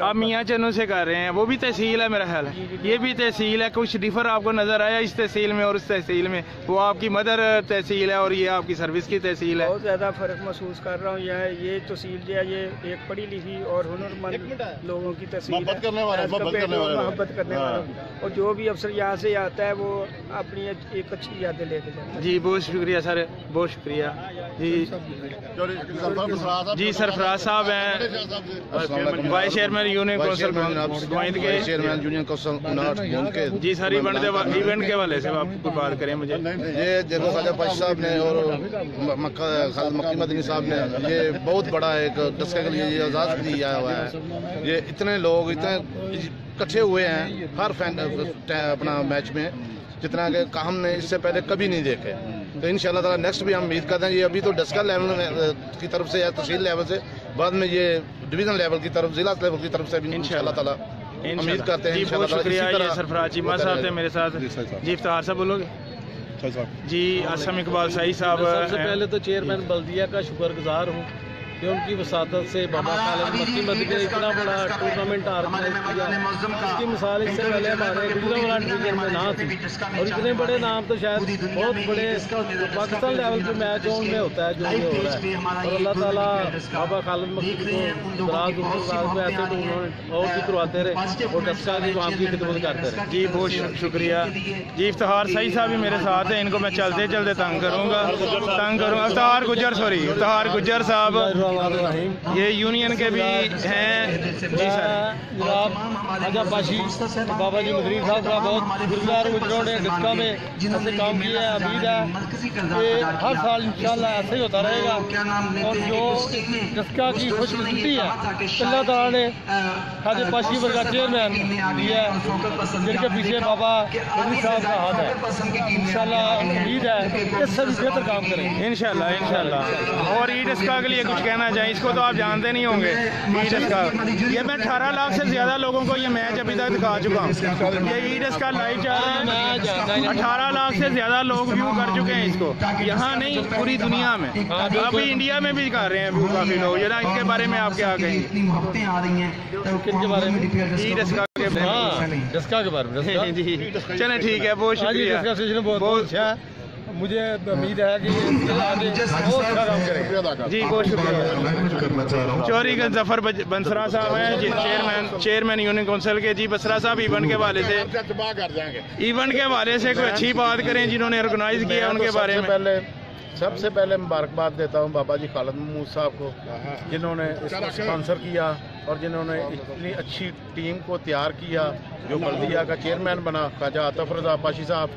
Speaker 3: آپ میاں چنو سے کر رہے ہیں۔ وہ بھی تحصیل ہے میرا خیال
Speaker 5: ہے۔ جی، جی، جی۔ یہ
Speaker 4: بھی تحصیل ہے۔
Speaker 3: کچھ ڈفر آپ
Speaker 4: کو نظر آیا اس تحصیل میں
Speaker 3: اور اس تحصیل میں؟ وہ
Speaker 4: آپ کی
Speaker 3: مدر
Speaker 4: تحصیل ہے اور یہ آپ کی سروس کی تحصیل ہے۔ بہت زیادہ فرق محسوس کر رہا
Speaker 3: ہوں۔ یہ تحصیل جو ہے یہ ایک پڑھی لکھی اور ہنر مند لوگوں کی تحصیل ہے۔ محبت کرنے والا اور جو بھی افسر یہاں سے آتا ہے وہ اپنی ایک اچھی یادیں لے کے جاتا ہے۔ جی
Speaker 6: بہت شکریہ سر بہت شکریہ۔ جی۔ جی سر فراز صاحب ہیں۔ وائس چیئرمین یونین کونسل نمائندگی چیئرمین یونین کونسل اناٹھ کے جی سر ایونٹ کے والے سے آپ کو بات کریں مجھے؟ یہ دیکھو خالد پاچھ صاحب نے اور خالد مکی مدنی صاحب نے یہ بہت بڑا ایک دسکے کے لیے یہ اعزاز دیا ہوا ہے۔ یہ اتنے لوگ اتنے کٹھے ہوئے ہیں ہر فین اپنا میچ میں جتنا کہ ہم نے اس سے پہلے کبھی نہیں دیکھے۔ تو انشاءاللہ تعالی نیکسٹ بھی ہم امید کرتے ہیں یہ ابھی تو ڈسکا لیول کی طرف سے ہے تحصیل لیول سے بعد میں یہ ڈویژن لیول کی طرف ضلع لیول کی طرف سے بھی انشاءاللہ۔ تعالی امید کرتے ہیں جی،
Speaker 3: بہت شکریہ یہ سرفراز جی، چیمہ صاحب تھے میرے ساتھ۔ جی افتخار صاحب بولو گے؟ جی اسم اقبال سائی صاحب سب سے پہلے تو چیئرمین جی۔ بلدیہ کا شکر گزار
Speaker 6: ہوں۔ کہ ان کی وساطت سے بابا کالج مکی مسجد نے اتنا بڑا ٹورنمنٹ آرگنائز کیا۔ اس کی مثال اس سے پہلے ہمارے اتنا بڑا ڈویژن میں نہ تھی اور اتنے بڑے نام تو شاید
Speaker 3: بہت بڑے اس کا پاکستان لیول پہ میچ جو ان میں ہوتا ہے جو یہ ہو رہا ہے۔ اور اللہ تعالیٰ بابا خالد مکی کو دراز دراز میں ایسے نے اور بھی کرواتے رہے اور ڈسکا کی وہاں کی خدمت کرتے رہے۔
Speaker 1: جی بہت شکریہ۔ جی افتخار صحیح صاحب بھی میرے ساتھ ہیں ان کو میں چلتے چلتے تنگ کروں گا تنگ کروں گا۔ افتخار گجر سوری افتخار گجر صاحب یہ یونین کے بھی ہیں. جی جناب حجا باشی بابا جی مدریم صاحب کا بہت گزار گزروں نے گفکا میں ایسے کام کیا ہے امید ہے۔ کہ ہر سال انشاءاللہ ایسے ہی ہوتا رہے گا۔ اور جو گفکا کی خوش نصیبی ہے اللہ تعالیٰ نے حاجہ پاشی ورگا چیئرمین دیا ہے جن کے پیچھے بابا مدریم صاحب کا ہاتھ
Speaker 3: ہے۔ انشاءاللہ امید ہے کہ سب بہتر کام کریں۔ انشاءاللہ انشاءاللہ۔ اور عید اس کا کے لیے کچھ کہیں کہنا چاہیں اس کو تو آپ جانتے نہیں ہوں گے۔ ایڈس کا۔ یہ میں اٹھارہ لاکھ سے زیادہ لوگوں کو یہ میچ ابھی تک دکھا چکا ہوں۔ یہ ایڈس کا لائف چل رہا ہے۔ اٹھارہ لاکھ سے زیادہ لوگ ویو کر چکے ہیں اس کو۔ یہاں نہیں پوری دنیا میں۔ ابھی انڈیا میں بھی کر رہے ہیں ویو کافی لوگ۔ یہ اس کے بارے میں آپ کیا کہیں۔ ڈسکا کے بارے میں؟ جی۔ چلیں ٹھیک ہے بہت شکریہ۔ مجھے امید
Speaker 1: ہے جی بہت شکریہ چوری گنج ظفر بنسرا صاحب ہیں جی، چیئرمین چیئرمین یونین کونسل کے۔ جی بسرا صاحب ایونٹ کے والے سے ایونٹ کے والے سے کوئی اچھی بات کریں جنہوں نے آرگنائز کیا ان کے بارے میں۔ پہلے سب سے پہلے مبارکباد دیتا ہوں بابا جی خالد محمود صاحب کو جنہوں نے اس کو سپانسر کیا اور جنہوں نے اتنی اچھی ٹیم کو
Speaker 3: تیار
Speaker 1: کیا۔
Speaker 3: جو
Speaker 1: بلدیہ
Speaker 3: کا
Speaker 1: چیئرمین
Speaker 3: بنا
Speaker 1: خواجہ
Speaker 3: آتف رضا پاشی صاحب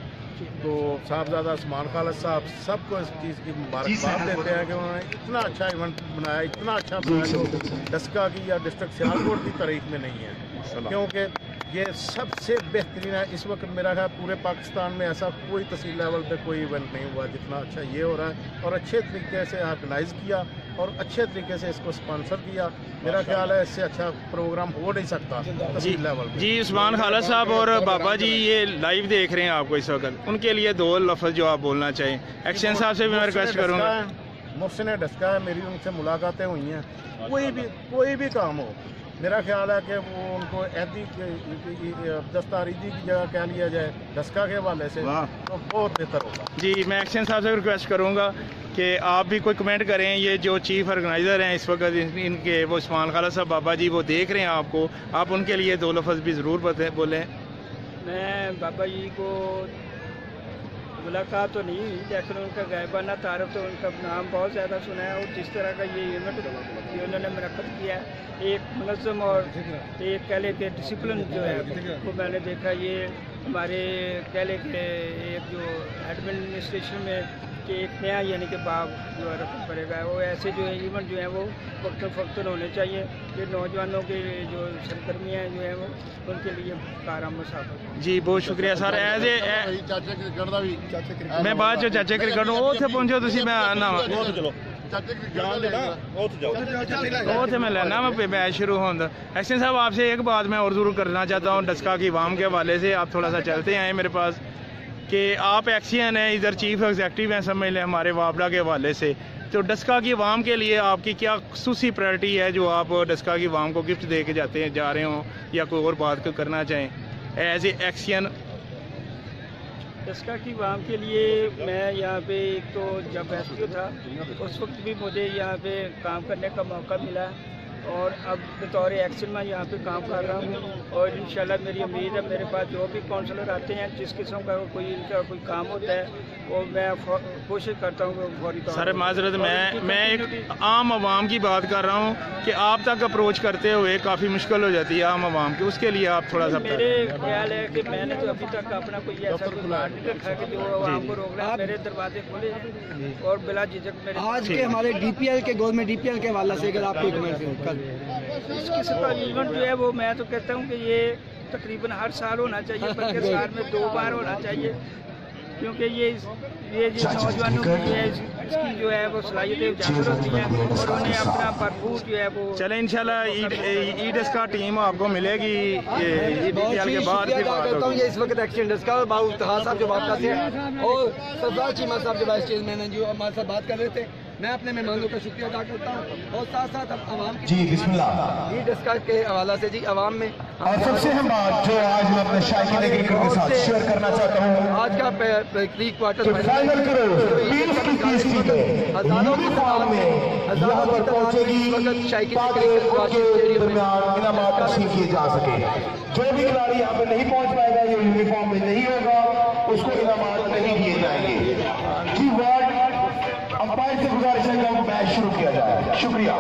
Speaker 3: تو صاحبزادہ عثمان خالد صاحب سب کو اس چیز کی مبارکباد دیتے ہیں کہ انہوں نے اتنا اچھا ایونٹ بنایا اتنا اچھا بنایا
Speaker 1: جو ڈسکا کی یا ڈسٹرکٹ سیالکوٹ کی تاریخ میں نہیں ہے۔ کیونکہ یہ سب سے بہترین ہے۔ اس وقت میرا خیال پورے پاکستان میں ایسا کوئی تحصیل لیول پہ کوئی
Speaker 7: ایونٹ نہیں ہوا جتنا اچھا یہ ہو رہا ہے۔ اور اچھے طریقے سے آرگنائز کیا اور اچھے
Speaker 1: طریقے سے اس کو سپانسر کیا۔ میرا خیال ہے اس سے اچھا پروگرام
Speaker 8: ہو نہیں سکتا تحصیل جی، لیول جی عثمان خالہ صاحب اور بابا جی یہ لائیو دیکھ رہے ہیں آپ کو اس وقت۔ ان کے لیے دو لفظ جو آپ بولنا چاہیں۔ ایکشن جی، صاحب
Speaker 3: سے بھی میں ریکویسٹ کروں گا۔ محسن ڈسکا ہے
Speaker 9: میری
Speaker 3: ان
Speaker 9: سے
Speaker 3: ملاقاتیں ہوئی
Speaker 9: ہیں۔
Speaker 3: کوئی
Speaker 9: بھی
Speaker 3: کوئی
Speaker 9: بھی کام
Speaker 3: ہو۔
Speaker 9: میرا خیال ہے کہ وہ ان کو عیدی دستاریدی کی جگہ کہہ لیا جائے دسکا کے حوالے سے تو بہت بہتر ہوگا۔ جی میں ایکشن صاحب سے ریکویسٹ کروں گا کہ آپ بھی کوئی کمنٹ کریں۔ یہ جو چیف آرگنائزر ہیں اس
Speaker 10: وقت ان
Speaker 9: کے وہ عثمان خالہ صاحب بابا جی وہ دیکھ
Speaker 10: رہے ہیں آپ کو۔ آپ ان کے لیے دو لفظ بھی ضرور بولیں۔ میں بابا جی
Speaker 9: کو ملاقات تو نہیں
Speaker 10: ہوئی، لیکن ان کا غائبانہ تعارف تو
Speaker 9: ان کا
Speaker 10: نام بہت زیادہ سنا ہے اور جس طرح کا یہ ایونٹ یہ انہوں نے منعقد کیا ہے، ایک منظم اور ایک کہہ لے کہ ڈسپلن جو ہے، وہ میں نے دیکھا، یہ ہمارے کہہ لے ایک جو ایڈمنسٹریشن میں کہ ایک نیا یعنی کہ باب جو ہے رقم پڑے گا وہ ایسے جو ہے
Speaker 3: ایون جو ہے وہ وقتاً فوقتاً ہونے چاہیے کہ نوجوانوں کے جو سرگرمیاں ہیں
Speaker 9: جو ہیں وہ ان کے لیے کارآمد ثابت
Speaker 11: جی بہت
Speaker 9: شکریہ سر ایز اے میں
Speaker 11: بعد جو چاچے کرکٹ ہوں اتنے پہنچو تھی میں تو میں لینا میں شروع ہوں ایکسن صاحب آپ سے ایک بات میں اور ضرور کرنا چاہتا ہوں ڈسکا کی وام
Speaker 9: کے حوالے سے آپ تھوڑا سا چلتے آئیں میرے پاس کہ آپ ایکسین ہیں ادھر چیف ایگزیکٹو ہیں سمجھ لیں ہمارے وابڑا کے حوالے سے۔ تو ڈسکا کی عوام کے لیے آپ کی کیا خصوصی
Speaker 11: پرائرٹی ہے جو آپ ڈسکا کی عوام کو گفٹ دے کے جاتے ہیں، جا رہے ہوں یا کوئی اور بات کو کرنا چاہیں؟ ایز اے ایکسین ڈسکا کی عوام کے لیے میں یہاں پہ ایک تو
Speaker 9: جب ایس تھا، اس وقت بھی مجھے یہاں پہ کام کرنے کا موقع ملا۔ اور اب بطور ایکشن میں یہاں پہ کام کر رہا ہوں اور انشاءاللہ میری امید ہے میرے پاس جو بھی کونسلر آتے ہیں جس قسم کا کوئی ان کا کوئی کام ہوتا
Speaker 3: ہے وہ میں
Speaker 9: کوشش کرتا ہوں فوری طور سر معذرت میں میں ایک عام عوام کی بات کر
Speaker 3: رہا ہوں
Speaker 9: کہ آپ تک اپروچ کرتے ہوئے کافی مشکل ہو جاتی ہے عام عوام کی۔ اس کے لیے آپ تھوڑا سا میرے خیال ہے کہ میں نے تو ابھی تک اپنا کوئی ایسا کوئی
Speaker 12: نہیں رکھا کہ جو جی، عوام جی۔ کو روک رہا میرے دروازے کھولے ہیں اور بلا جھجک میرے آج کے ہمارے ڈی پی ایل کے گورنمنٹ ڈی پی ایل
Speaker 9: کے والا سے اگر آپ کو ایک منٹ اس کی سپر ایونٹ جو ہے وہ میں تو کہتا ہوں کہ یہ تقریباً ہر سال ہونا چاہیے بلکہ سال میں دو بار ہونا چاہیے۔ کیونکہ یہ یہ جو نوجوانوں کی ہے؟ اس کی جو ہے وہ صلاحیتیں اجاگر ہوتی ہیں اور انہیں اپنا بھرپور جو ہے وہ چلیں انشاءاللہ ایڈس کا ٹیم آپ کو ملے گی کے بعد ہوں یہ اس وقت ایکشن ڈس کا باہو باؤ صاحب جو بات کرتے ہیں۔ اور سردار جی چیمہ صاحب جو وائس چیئرمین ہیں جو ہمارے ساتھ بات کر رہے تھے۔ میں اپنے مہمانوں کا شکریہ ادا کرتا ہوں اور ساتھ ساتھ عوام جی بسم اللہ۔ یہ ڈسکا کے حوالہ سے جی عوام میں اور سب سے اہم بات جو آج میں اپنے شاہی کے لیکن کے ساتھ شیئر کرنا چاہتا ہوں۔ آج کا پری کوارٹر فائنل کرو۔ تیس کی تیس کی تو ہزاروں کی فارم میں
Speaker 3: یہاں پر پہنچے گی۔ تاکہ کے درمیان انعامات تقسیم کیے جا سکے۔ جو بھی کھلاڑی یہاں پہ نہیں پہنچ پائے گا یہ یونیفارم میں نہیں ہوگا۔ اس کو انعامات شکریہ۔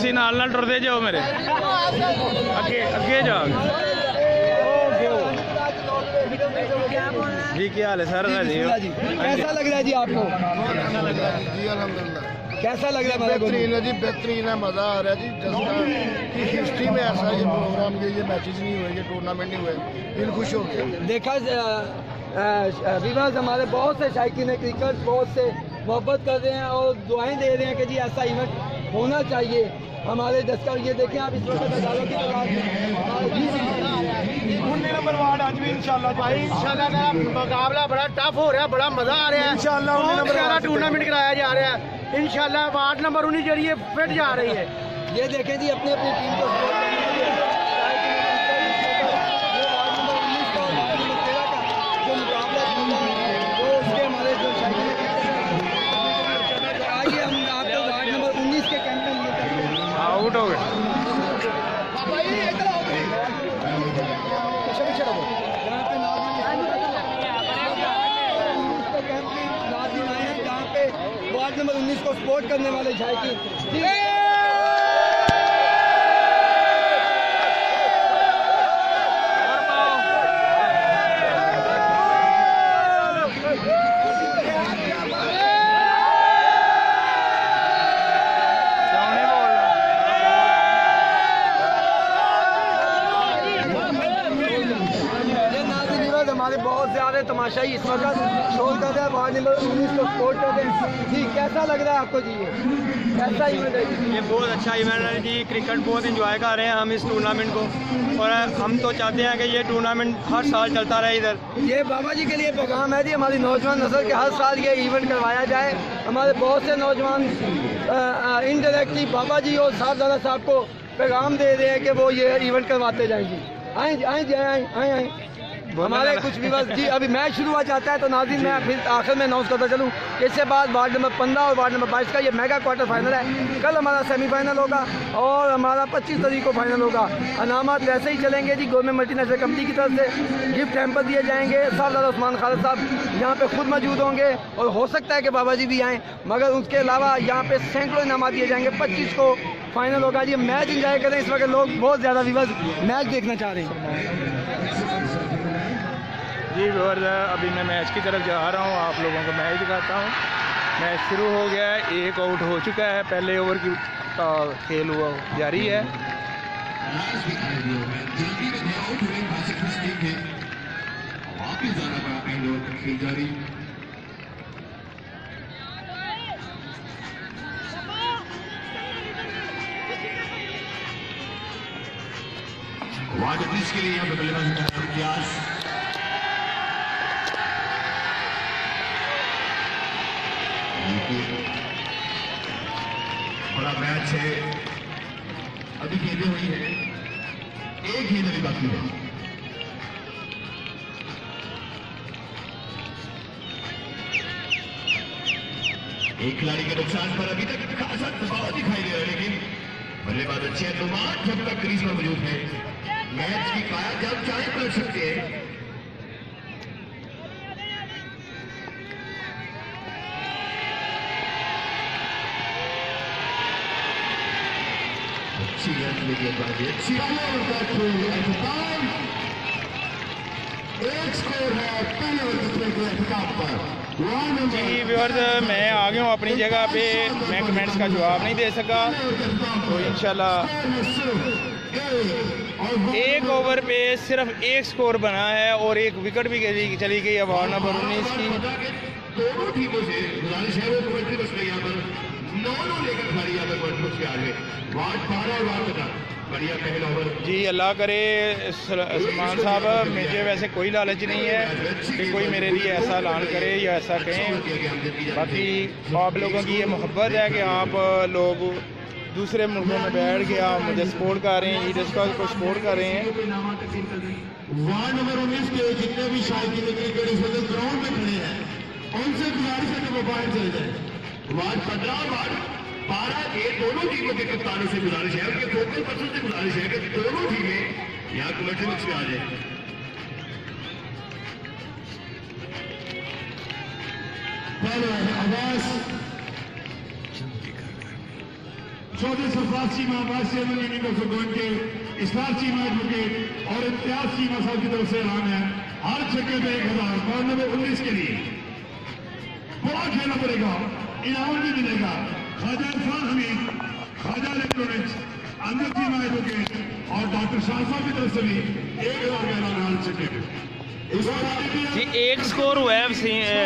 Speaker 3: تھی نال ڈردے جاؤ
Speaker 10: میرے۔ اگے جاگ جی کیا حال ہے؟ سر جی، جی۔ کیسا ہاں جی۔ لگ رہا ہے جی آپ کو؟ کیسا لگ جی الحمدللہ۔ کیسا لگ رہا ہے بہترین ہے جی بہترین ہے مزہ آ رہا ہے جی۔ جس کی ہسٹری میں ایسا یہ پروگرام یہ میچز نہیں ہوئے یہ ٹورنامنٹ نہیں ہوئے دل خوش ہو
Speaker 13: گیا۔ دیکھا ویورز ہمارے بہت سے شائقین کرکٹ بہت سے محبت کر رہے ہیں اور دعائیں دے رہے ہیں
Speaker 2: کہ
Speaker 13: جی
Speaker 2: ایسا ایونٹ ہونا چاہیے۔ ہمارے دستکار یہ دیکھیں آپ اس وقت ہزاروں کی تعداد انشاءاللہ بھائی انشاءاللہ مقابلہ بڑا ٹف ہو رہا ہے بڑا مزہ آ رہا ہے۔ انشاءاللہ ٹورنامنٹ کرایا جا رہا ہے۔ انشاءاللہ وارڈ نمبر
Speaker 13: انہیں جڑی ہے فٹ جا رہی ہے۔ یہ دیکھیں جی اپنی اپنی ٹیم کو کو سپورٹ کرنے والے جھائے کی۔ تماشائی اس وقت شور کر وہاں نمبر انیس کو
Speaker 2: سپورٹ کر ہیں جی کیسا لگ رہا ہے آپ کو؟ جی کیسا ایونٹ ہے؟ جی، یہ بہت اچھا ایونٹ ہے۔ جی کرکٹ بہت انجوائے کر رہے ہیں ہم اس ٹورنامنٹ کو۔ اور ہم تو چاہتے ہیں کہ یہ ٹورنامنٹ ہر سال چلتا رہے ادھر۔ یہ بابا جی کے لیے پیغام
Speaker 13: ہے جی ہماری نوجوان نسل کے ہر سال یہ ایونٹ کروایا جائے۔ ہمارے بہت سے نوجوان انڈائریکٹلی بابا جی اور صاحب دادا صاحب کو پیغام دے رہے ہیں کہ وہ یہ ایونٹ کرواتے جائیں۔ گی آئیں جی آئیں جی آئیں آئیں آئیں۔ ہمارے کچھ ویورز جی ابھی میچ شروع ہوا جاتا ہے تو ناظرین میں جی۔ پھر آخر میں اناؤنس کرتا چلوں۔ اس کے بعد وارڈ نمبر پندرہ اور وارڈ نمبر بائیس کا یہ میگا کوارٹر فائنل ہے۔ کل ہمارا سیمی فائنل ہوگا اور ہمارا پچیس تاریخ کو فائنل ہوگا۔ انعامات ویسے ہی چلیں گے جی گورنمنٹ ملٹی نیشنل کمپنی کی طرف سے۔ گفٹ ٹیمپر دیے جائیں گے۔ سردار عثمان خالد صاحب یہاں پہ
Speaker 2: خود موجود ہوں گے اور ہو سکتا ہے کہ بابا جی بھی آئیں مگر اس کے علاوہ یہاں پہ سینکڑوں انعامات دیے جائیں گے۔ پچیس کو فائنل ہوگا جی۔ میچ انجوائے کریں۔ اس وقت لوگ بہت زیادہ ویورز میچ دیکھنا چاہ رہے ہیں۔ جی ویورز ابھی میں میچ کی طرف جا رہا ہوں،
Speaker 13: آپ لوگوں کو میچ دکھاتا ہوں۔ میچ شروع ہو گیا ہے، ایک آؤٹ ہو چکا ہے۔ پہلے اوور کی کھیل ہوا جاری ہے۔ واجب کے لیے میچ ہے۔ ابھی کھیلے
Speaker 2: ہوئی ہے ایک ہی دلی باقی ہے۔ ایک
Speaker 13: کھلاڑی کے نقصان پر ابھی تک خاصا دباؤ دکھائی دے رہا
Speaker 2: ہے، لیکن بلے بات اچھے نمان جب تک کریز میں موجود ہے میچ کی کایا جب چاہے پلٹ سکتے ہیں۔ لیجیے جی ویورز میں آ گیا ہوں اپنی جگہ پہ میں
Speaker 13: کمنٹس کا جواب نہیں دے
Speaker 2: سکا تو
Speaker 13: انشاءاللہ ایک اوور پہ صرف ایک سکور بنا ہے اور ایک وکٹ بھی چلی گئی اب نمبر انیس کی جی اللہ کرے سلمان صاحب مجھے ویسے کوئی لالچ نہیں ہے کہ کوئی میرے لیے ایسا اعلان کرے یا ایسا کہیں باقی آپ لوگوں کی یہ محبت ہے کہ آپ لوگ دوسرے ملکوں میں بیٹھ کے آپ مجھے سپورٹ کر رہے ہیں ای کا کو سپورٹ کر رہے ہیں۔ وارڈ نمبر انیس کے جتنے بھی شائقین کرکٹ اس وقت گراؤنڈ میں کھڑے ہیں۔ ان سے گزارش ہے کہ وہ باہر چل جائے وارڈ پندرہ اور وارڈ بارہ کے دونوں ٹیموں کے
Speaker 2: کپتانوں سے گزارش ہے ان کے فوکل پرسن سے گزارش ہے کہ دونوں ٹیمیں یہاں کمیٹری مکس میں آ جائیں۔ عباس۔ چودہ Sarfaraz Cheema Abbas chairman union of کے چیمہ ایڈوکیٹ اور امتیاز چیمہ صاحب کی طرف سے اعلان ہے ہر چکے پہ ایک ہزار بانوے انیس کے لیے۔ بڑا کھیلنا پڑے گا۔ انعام
Speaker 13: بھی ملے
Speaker 2: گا خواجہ عرفان حمید خواجہ الیکٹرانکس امجد سیما ایڈوکیٹ
Speaker 1: اور ڈاکٹر شاہ صاحب کی طرف سے بھی ایک ہزار کا اعلان جی ایک سکور ہوا ہے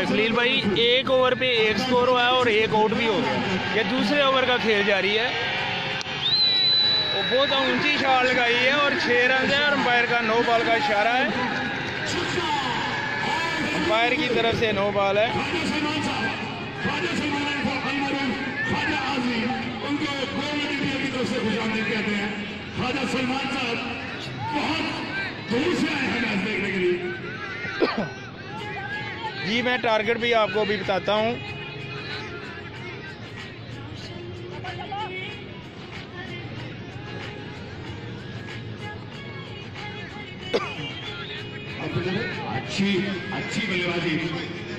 Speaker 1: سلیل بھائی، ایک اوور پہ ایک سکور ہوا ہے اور ایک آؤٹ بھی ہو گیا۔ یہ دوسرے اوور کا کھیل جاری ہے۔ وہ بہت اونچی شال لگائی ہے اور چھ رنز ہے اور امپائر کا نو بال کا اشارہ ہے۔ امپائر کی طرف سے نو بال ہے۔ خواجہ سلمان صاحب بہت دور سے آئے ہیں میچ دیکھنے کے لیے۔ جی
Speaker 2: میں ٹارگٹ بھی آپ کو بھی بتاتا ہوں۔ اچھی
Speaker 13: اچھی بلے بازی۔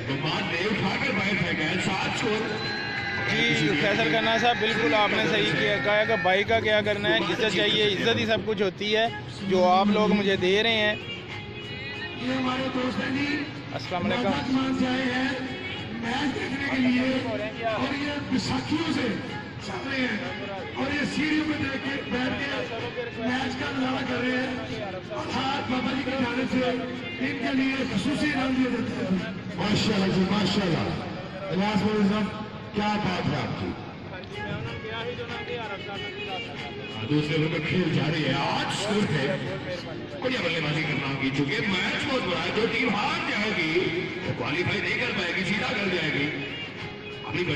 Speaker 13: بمان نے اٹھا کر باہر پھینکا ہے۔ سات چھوڑ۔ جی فیصل کرنا صاحب بالکل آپ نے صحیح کیا کہا کہ بھائی کا کیا کرنا ہے عزت چاہیے عزت ہی سب کچھ ہوتی ہے جو آپ لوگ مجھے دے رہے ہیں۔ جی۔ السلام علیکم۔ اور یہ سیڑھیوں میں دیکھ کے بیٹھ کے میچ کا
Speaker 2: نظارہ کر رہے ہیں۔ اور ہاتھ بابا جی
Speaker 13: کے جانے سے ان کے لیے خصوصی رنگ دیا جاتا ہے ماشاء اللہ جی ماشاء اللہ اللہ کیا بات ہے آپ کی؟ دوسرے لوگ کھیل جا رہی ہے آج سور ہے۔ بڑھیا بلے بازی کرنا ہوگی چونکہ میچ بہت بڑا ہے جو ٹیم ہار جائے گی وہ کوالیفائی نہیں کر پائے گی سیدھا کر جائے
Speaker 3: گی۔ چیف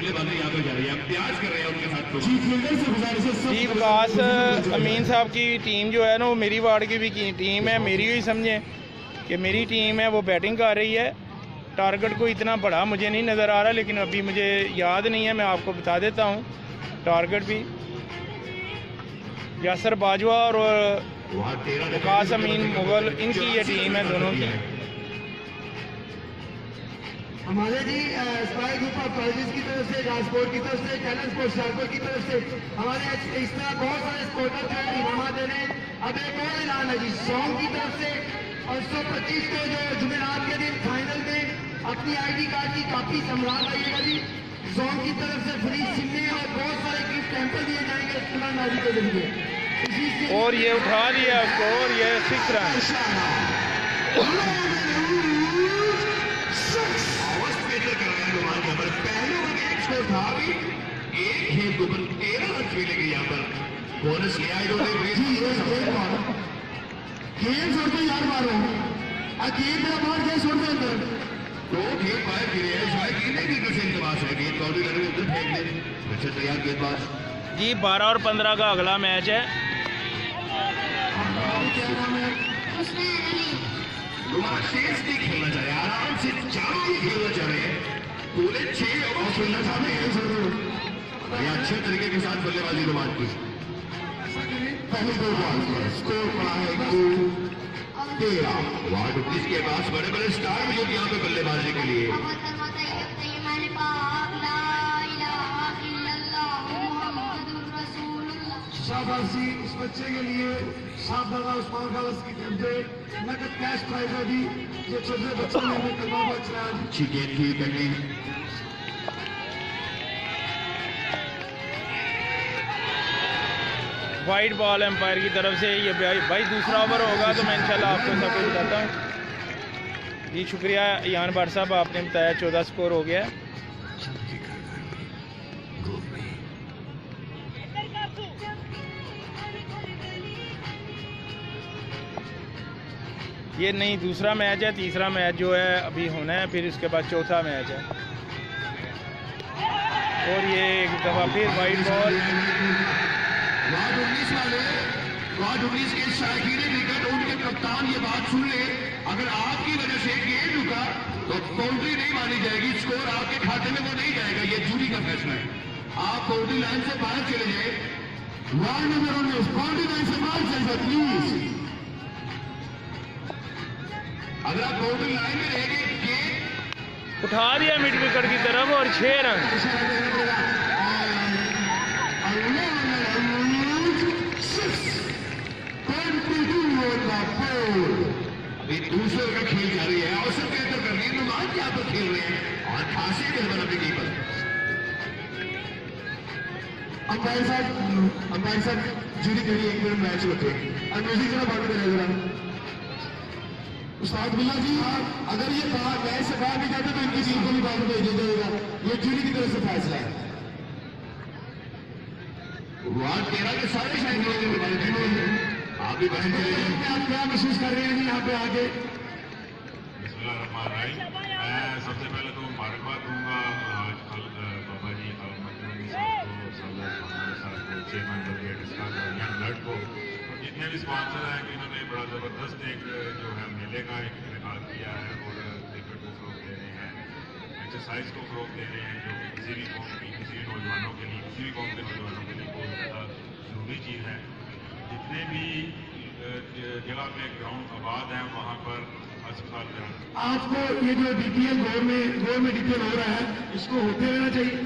Speaker 3: فیلڈر جی، وکاس امین صاحب کی ٹیم جو ہے نا وہ میری وارڈ کی بھی ٹیم ہے میری ہی سمجھیں کہ میری ٹیم
Speaker 2: ہے وہ بیٹنگ کر
Speaker 1: رہی ہے۔ ٹارگٹ کو اتنا بڑا مجھے نہیں نظر آ رہا، لیکن ابھی مجھے یاد نہیں ہے، میں آپ کو بتا دیتا ہوں۔ ٹارگٹ بھی۔ یاسر باجوہ اور وقاص امین مغل، ان کی یہ ٹیم ہے دونوں کی۔ ہمارے جی گروپ آف کالجز کی طرف سے کی طرف سے اسپورٹ شاہپور کی طرف سے، ہمارے اس طرح
Speaker 3: بہت سارے اسپورٹر جو انعامات دے رہے ہیں اب ایک اور اعلان ہے جی سونگ کی طرف سے۔ اور سو پچیس کو جو جمعرات کے دن فائنل میں اپنی آئی ڈی کارڈ کی کاپی سنبھال آئیے گا جی۔ زون کی طرف سے فری سمے اور بہت سارے گفٹ ٹیمپل دیے جائیں گے اسلام نازی کے ذریعے۔ اور یہ اٹھا لیا آپ
Speaker 1: کو اور یہ سکھ رہا ایک تیرہ یہاں پر۔
Speaker 3: بونس لے آئے کھیل یار مارو۔ کھیل اندر۔ تو گرے ہیں ہے لگے ادھر پھینک دیں پھر سے تیار جی بارہ اور پندرہ کا اگلا میچ ہے۔ نہیں کھیلنا آرام سے چاروں کھیلنا اور سننا ہیں سر یہ اچھے طریقے کے ساتھ بلے بازی کو کی۔ پہلے دو پڑا ہے تیرہ وارڈ انیس کے پاس بڑے بڑے سٹار موجود یہاں پہ بلے بازی کے لیے شاباشی اس بچے کے لیے صاحب دادا عثمان خالص کی طرف سے نقد کیش پرائزہ دی جی، یہ چھوٹے
Speaker 13: بچوں نے کروا بچ رہا ہے۔ اچھی گیند کی کرنی وائٹ بال امپائر کی طرف سے یہ بھائی دوسرا اوور ہوگا تو میں انشاءاللہ آپ کو سب کچھ بتاتا ہوں۔ جی شکریہ یان بار صاحب، آپ نے بتایا چودہ سکور ہو گیا۔ یہ نہیں، دوسرا میچ ہے، تیسرا میچ جو ہے ابھی ہونا ہے، پھر اس کے بعد چوتھا میچ ہے۔ اور یہ ایک دفعہ پھر وائٹ بال۔ واٹ انیس والے واٹ انیس کے شائقین کرکٹ ان کے کپتان یہ بات سن لے. اگر آپ کی وجہ سے گیم رکا تو باؤنڈری نہیں
Speaker 3: مانی جائے گی. اسکور آپ کے کھاتے میں وہ نہیں جائے گا. یہ جوری کا فیصلہ
Speaker 13: ہے. آپ باؤنڈری لائن سے باہر چلے جائے وارڈ نمبر انیس باؤنڈری لائن سے باہر چلے جائیں. پلیز اگر آپ باؤنڈری لائن میں رہیں گے اٹھا دیا مڈ وکٹ کی طرف اور چھ آپ کو کا
Speaker 1: کھیل جا رہی ہے اور سب کے کر رہی ہے
Speaker 3: پر کھیل رہے ہیں۔ اور خاصی پر امپائر صاحب امپائر صاحب ایک منٹ میچ ہوتے ہیں۔ اور میوزک استاد بلا جی اگر یہ سے باہر نہیں تو ان کی کو بھی باہر بھیجا جائے گا۔ یہ جیڑی کی طرف سے فیصلہ ہے۔ وہاں تیرہ کے سارے شاید کیا محسوس کر رہے ہیں یہاں پہ آگے بسم اللہ الرحمن الرحیم میں سب سے پہلے تو مبارکباد دوں گا آج کل بابا جی
Speaker 1: صاحب کو جتنے بھی اسپانسر ہیں کہ انہوں نے بڑا زبردست ایک جو ہے میلے کا ایک انعقاد
Speaker 3: کیا ہے اور کرکٹ کو فروغ دے رہے ہیں ایکسرسائز کو فروغ دے رہے ہیں جو کسی بھی قوم کی کسی بھی نوجوانوں کے لیے کسی بھی قوم کے نوجوانوں کے لیے بہت زیادہ ضروری
Speaker 1: چیز ہے جتنے بھی ضلع میں گراؤنڈ آباد ہے وہاں پر اسپتال آپ کو یہ جو ڈی پی ایل گور میں گور میں
Speaker 3: ڈی پی ایل ہو رہا ہے اس کو ہوتے رہنا چاہیے۔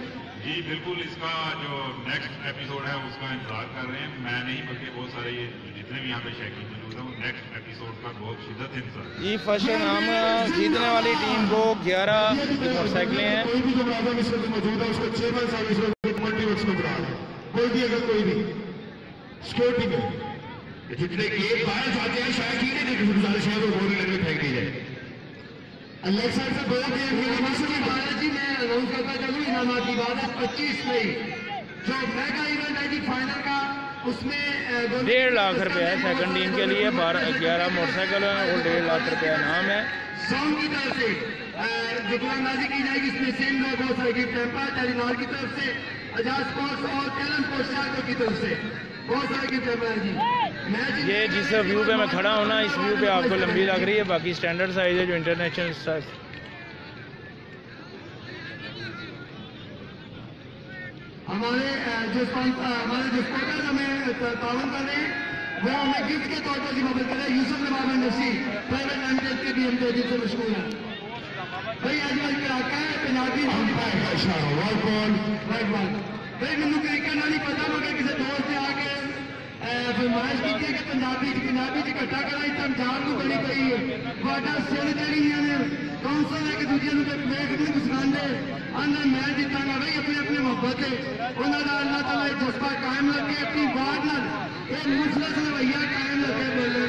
Speaker 3: جی بالکل اس کا جو نیکسٹ ایپیسوڈ ہے اس کا انتظار کر رہے ہیں۔ میں نہیں بلکہ بہت سارے جتنے بھی یہاں پہ شہری موجود ہیں وہ نیکسٹ ایپیسوڈ کا بہت شدت انتظار جی فرسٹ ہم جیتنے والی ٹیم کو گیارہ موٹر سائیکلیں ہیں۔ کوئی بھی جو پرابلم اس وقت موجود ہے اس کو چھ منٹ سروس کوئی بھی اگر کوئی بھی سیکورٹی میں۔ جتنے سے کہ باعث آتے ہیں شاید کی نہیں ہی گزارش ہے وہ بوری میں پھینک دی جائے۔ اللہ صاحب سے بول دیں یونیورسٹی بالاجی میں اناؤنس کرتا چلوں انعامات کی بات ہے پچیس مئی۔ جو میگا
Speaker 2: ایونٹ ہے
Speaker 3: جی فائنل کا اس میں جی، ڈیڑھ لاکھ روپیہ ہے سیکنڈ ٹیم کے لیے بارہ گیارہ موٹر سائیکل ہیں اور ڈیڑھ لاکھ روپیہ نام ہے۔ ساؤنڈ کی طرف سے
Speaker 14: ذکر نازی کی جائے گی اس میں سیم لوگوں بہت سارے گفٹ ٹیمپا ٹیلینال کی طرف سے اجاز اسپورٹس اور ٹیلنٹ پوسٹ کی طرف سے۔
Speaker 3: جی۔ یہ جس ویو پہ میں کھڑا ہوں نا اس ویو پہ آپ کو جی، لمبی لگ رہی ہے جی۔ باقی سٹینڈرڈ سائز ہے جو انٹرنیشنل سائز ہمارے ہمارے ہمیں تعاون کر رہے ہیں وہ ہمیں گفٹ کے طور پر کر رہے ہیں یوسف
Speaker 2: نواب پرائیویٹ کے بھی ہم سے مشغول ہیں۔ بھائی آج ہے؟ پنجابی۔ بھائی مجھے طریقہ نہ نہیں پتا مگر کسی دوست نے آ کے فرمائش کی کہ پنجابی پنجابی چ اکٹھا کرا اس
Speaker 13: پنجاب
Speaker 2: کو بڑی بڑی واٹا سل جہی ہیں کونسل ایک دوجے ویخ نہیں مسکانے آنا میں جیتا گا بھائی اپنے اپنے محبت ہے انہوں کا اللہ تعالیٰ جذبہ قائم رکھے اپنی واٹ نال یہ مسلس رویہ قائم رکھے بولے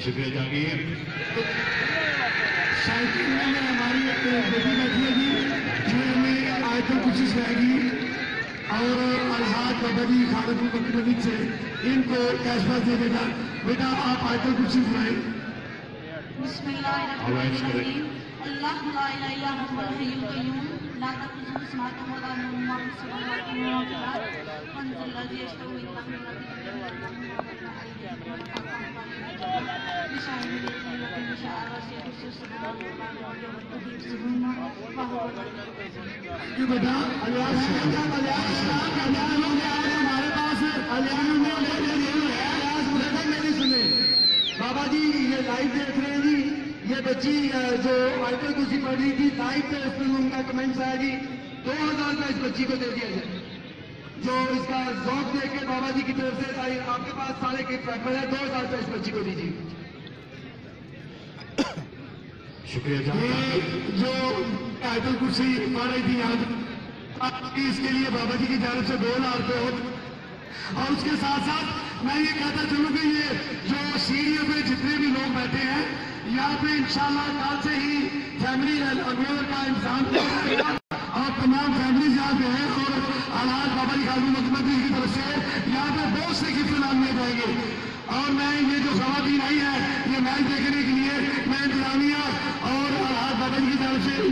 Speaker 2: شکریہ جاگیر سائیکلوں میں ہماری بیٹی بیٹھے گی جنہیں ہمیں آیتوں کچھ سنائے گی اور الحاظ بابا جی خالد المقی سے ان کو کیش بس دے دے بیٹا آپ آیتوں کچھ سنائیں بسم اللہ الرحمن الرحیم اللہ لا الہ الا هو الحي القيوم لا تأخذه سنة ولا نوم ولا سنة ولا نوم ولا نوم ولا نوم ولا نوم بابا
Speaker 13: جی یہ لائف دیکھ رہے ہیں جی یہ بچی جو آئیٹل کسی پڑھ
Speaker 2: رہی تھی لائف
Speaker 3: پہ اس پر ان کا کمنٹس آیا جی دو ہزار
Speaker 2: روپئے اس بچی کو دے دیا جائے جو اس کا ذوق دیکھ کے بابا جی کی طرف سے آپ کے پاس سارے کے پیپر ہے دو ہزار روپئے اس بچی
Speaker 3: کو دیجیے۔ شکریہ جو آیت کرسی آ رہی تھی آج آپ کی اس کے لیے بابا جی کی جانب سے دو لاکھ روپے ہو
Speaker 2: اور اس کے ساتھ ساتھ میں یہ کہتا چلوں
Speaker 3: کہ یہ جو سیڑھیوں پہ جتنے بھی لوگ بیٹھے ہیں، یہاں پہ انشاءاللہ کل سے ہی فیملی اگویر کا انسان اور تمام فیملیز یہاں پہ
Speaker 13: ہیں اور آلات بابا جی خالی مکمل کی طرف سے یہاں پہ بہت سے گفٹ نام لیے
Speaker 3: جائیں گے۔ اور میں یہ جو خواتین آئی ہے یہ میچ دیکھے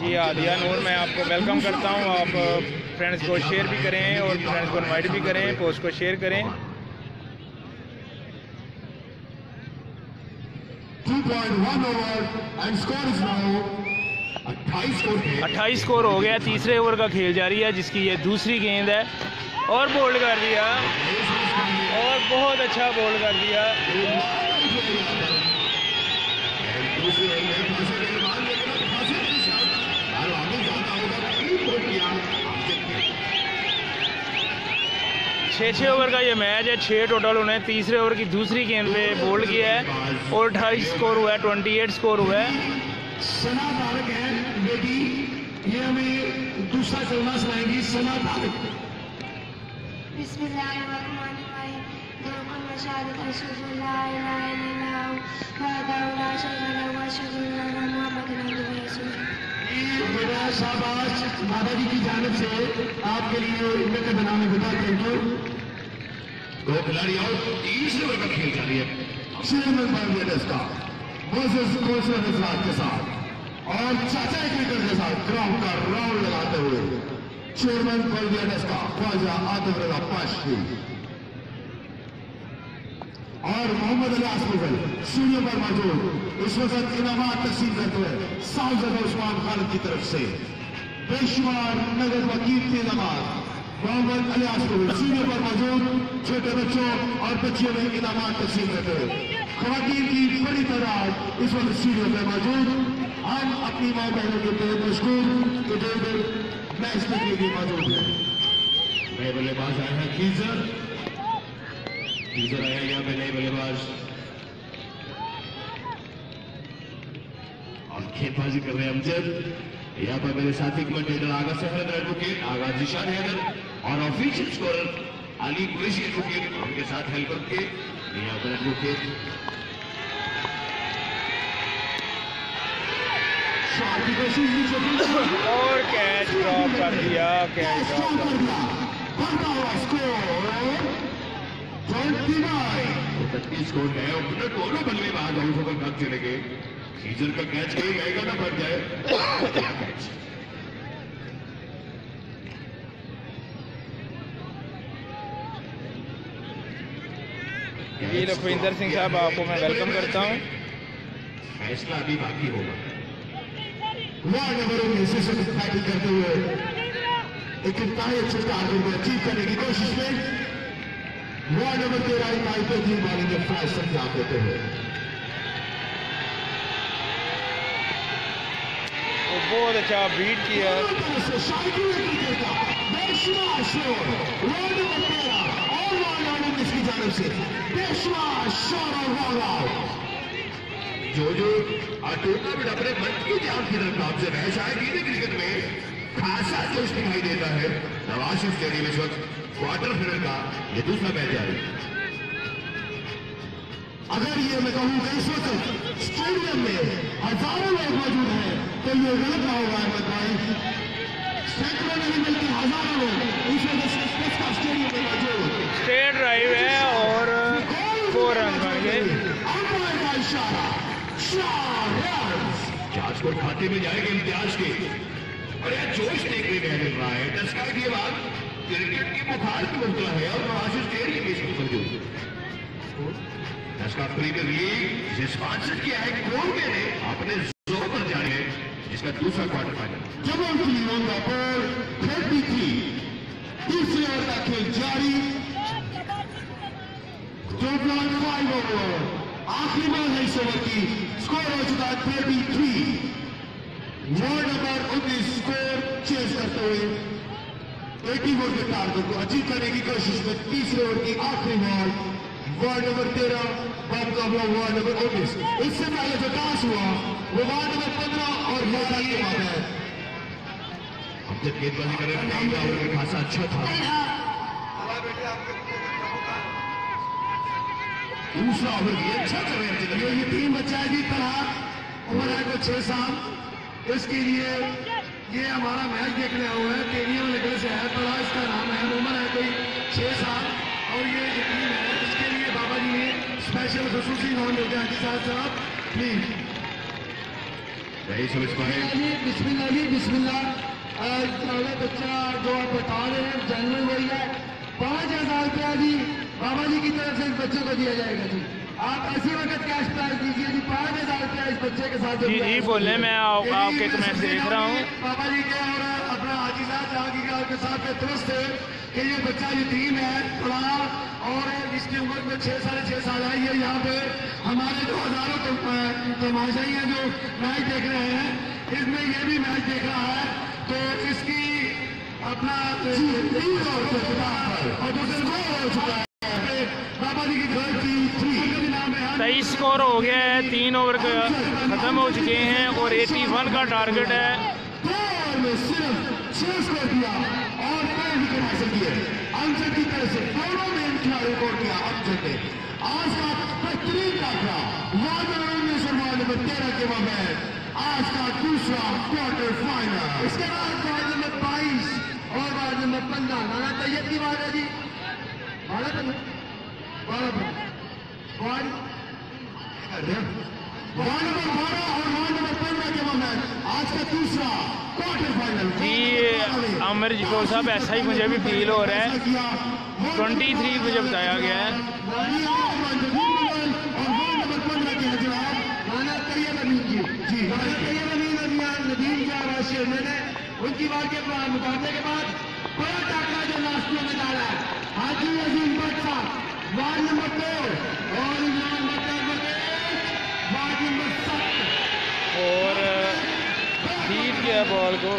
Speaker 3: جی عادیہ نور میں آپ کو ویلکم کرتا ہوں۔ آپ فرینڈز کو شیئر بھی کریں اور فرینڈز
Speaker 2: کو انوائٹ بھی کریں پوسٹ کو شیئر کریں۔ اٹھائیس سکور ہو
Speaker 1: گیا تیسرے اوور کا کھیل جاری ہے جس کی یہ دوسری گیند ہے اور بولڈ کر دیا اور
Speaker 2: بہت اچھا بولڈ کر دیا چھ چھ اوور کا یہ میچ ہے چھ ٹوٹل انہیں
Speaker 13: تیسرے اوور کی دوسری گیند پہ بول گیا ہے
Speaker 2: اور اٹھائیس سکور ہوا ہے ٹونٹی ایٹ سکور ہوا ہے یہ ہمیں دوسرا چلنا سنائیں گی سنا بسم اللہ محمد صادق لا الله وحده لا شريك له عبده ورسوله شاباش جی کی جانب سے آپ کے لیے بنانے گزار تھینک یو دو کھلاڑی اور تیس نمبر کا کھیل جاری ہے چھ نمبر کا حضرات کے ساتھ اور چاچا کرکٹر کے ساتھ گراؤنڈ کا راؤنڈ لگاتے ہوئے چیئرمین پرویڈس کا خواجہ آدم رضا اور محمد علی ہاسپٹل سیڑھیوں پر موجود، اس وقت انعامات تقسیم کرتے ہوئے صاحبزدہ عثمان خالد
Speaker 13: کی طرف سے بے شمار نگر وکیل کے انعامات، محمد علی ہاسپٹل سیڑھیوں پر موجود، چھوٹے بچوں اور بچیوں میں انعامات تقسیم کرتے ہوئے خواتین کی بڑی تعداد اس وقت سیڑھیوں پر موجود۔ ہم اپنی ماں بہنوں کے بہت مشکور کہ
Speaker 2: جو ادھر اس کے لیے
Speaker 3: موجود ہیں میں بلے باز ہیں کیزر نظر آئے
Speaker 2: یہاں پہ نئے بلے
Speaker 13: باز اور کھیت بازی کر رہے امجد یہاں پر میرے ساتھی کمنٹ ہیڈر آگا سفید ایڈوکیٹ آگا جیشان ہیڈر اور official scorer
Speaker 3: Ali Qureshi advocate ان کے ساتھ ہیلپ ہیلپر کے
Speaker 13: یہاں پر ایڈوکیٹ اور
Speaker 2: کیچ ڈراپ کر دیا کیچ ڈراپ کر دیا جی، تیس کو کا کیچ لکھویندر سنگھ صاحب، آپ کو میں ویلکم کرتا ہوں۔ فیصلہ ابھی باقی ہوگا۔ نمبروں میں سے
Speaker 3: سب کرتے ہوئے ایک انتہائی
Speaker 2: اچھے ٹارگٹ میں اچیو کرنے کی کوشش میں Round number تیرا ہی might get you نے in the flash of the بہت
Speaker 13: اچھا بیٹ کیا جو جو ٹورنامنٹ اپنے ملک کی جان کی طرف آپ سے ہے شاید یہ کرکٹ میں خاصا جوش دکھائی دیتا ہے نواز شریف اسٹیڈیم اس وقت کوارٹر فائنل کا یہ
Speaker 2: دوسرا بیٹھ جاری اگر یہ میں کہوں کہ اس وقت سٹیڈیم میں ہزاروں لوگ موجود ہیں تو یہ غلط نہ ہوگا احمد بھائی سینکڑوں نہیں ملتی ہزاروں لوگ اس وقت کا اسٹیڈیم
Speaker 3: میں موجود اسٹیٹ ڈرائیو ہے اور فورن بن
Speaker 2: گئے امر کا اشارہ جانچ
Speaker 13: کو کھاتے میں جائے گے امتیاز کے اور یہ جوش دیکھنے میں مل رہا ہے دس کا یہ بات کرکٹ کی بخار کی ہے اور نوازش اسٹیڈیم کی اس کو موجود ڈسکا پریمیئر لیگ جسے اسپانسر کیا ہے کونگے نے اپنے زور پر جانے ہیں، جس کا دوسرا کوارٹر فائنل
Speaker 3: جب ان کی رونگا پر تھرٹی تھی تیسرے اوور کا کھیل جاری۔ ٹوٹل فائیو اوور آخری بال ہے اس اوور کی سکور ہو چکا تھرٹی تھری وارڈ نمبر انیس سکور چیز کرتے ہوئے۔ ایٹی ووٹ کے ٹارگٹ کو اچیو کرنے کی کوشش میں تیسرے اوور کی آخری بال وارڈ نمبر تیرہ باب کا ہوا وارڈ نمبر انیس اس سے پہلے جو ٹاس ہوا، وہ وارڈ نمبر پندرہ اور موٹا کے بعد ہے۔
Speaker 13: اب جب گیند بازی کر رہے ہیں، پہلا اوور میں خاصا اچھا تھا۔ دوسرا اوور بھی اچھا کر رہے ہیں۔
Speaker 3: یہ یہ ٹیم بچہ ہے جی طلحہ، عمر ہے کو چھ سال۔ اس کے لیے یہ ہمارا میچ دیکھنے ہوا ہے ٹیڈیم نگر سے ہے طلحہ اس کا نام ہے عمر ہے کوئی چھ سال۔ اور یہ ٹیم ہے اس کے لیے بابا جی نے اسپیشل خصوصی نام دیتے ہیں حاجی صاحب صاحب پلیز
Speaker 13: نہیں سمجھ پائے
Speaker 3: جی بسم اللہ جی بسم اللہ پہلے بچہ جو آپ بتا رہے ہیں جنرل وہی ہے۔ پانچ ہزار روپیہ جی بابا جی کی طرف سے اس بچے کو دیا جائے گا جی۔ آپ اسی وقت کیش پرائز دیجیے جی پانچ ہزار روپیہ اس بچے کے ساتھ
Speaker 1: جی جی بولیں میں آپ کے کمنٹ دیکھ رہا ہوں
Speaker 3: بابا جی کے اور اپنا حاجی صاحب جہاں کے ساتھ کے درست ہے کہ یہ بچہ یتیم ہے پرانا اور اس کی عمر میں چھ ساڑھے چھ سال ہے یہ یہاں پہ ہمارے جو ہزاروں تماشائی ہیں جو میچ دیکھ رہے ہیں اس میں یہ بھی میچ دیکھ رہا ہے تو اس کی اپنا اور دوسرے گول ہو چکا ہے بابا جی کی گھر کی
Speaker 1: اسکور ہو گیا ہے تین اوور ختم ہو چکے ہیں اور ایٹی ون کا ٹارگٹ ہے
Speaker 3: نمبر تیرہ کے آج کا دوسرا کوارٹر فائنل اس کے بعد وارڈ نمبر بائیس اور وارڈ نمبر پندرہ نانا طیب کی بات ہے جی بارہ پندرہ بارہ پندرہ وارڈ نمبر بارہ اور وارڈ نمبر پندرہ کے آج کا دوسرا کوارٹر فائنل
Speaker 1: جی عامر جی کو صاحب ایسا ہی مجھے بھی فیل ہو رہا ہے ٹونٹی تھری مجھے بتایا گیا ہے
Speaker 3: ان کی بات کے مقابلے کے بعد بڑا ٹاکرا جو لاسٹ میں ڈالا ہے حاجی عظیم بٹ صاحب وارڈ نمبر دو اور عمران بٹ نمبر
Speaker 1: اور ہیٹ کیا بال کو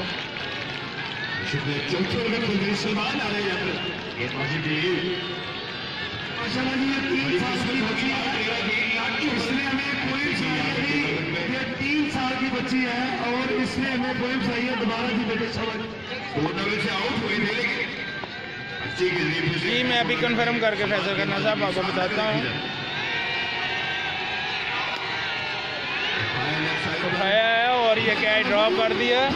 Speaker 3: تین سال کی بچی ہے اور اس نے ہمیں پوائنٹ چاہیے دوبارہ جی بیٹے سمجھ
Speaker 1: جی میں ابھی کنفرم کر کے فیصلہ کرنا صاحب، آپ کو بتاتا ہوں۔ اٹھایا ہے اور یہ کیچ ڈراپ کر دیا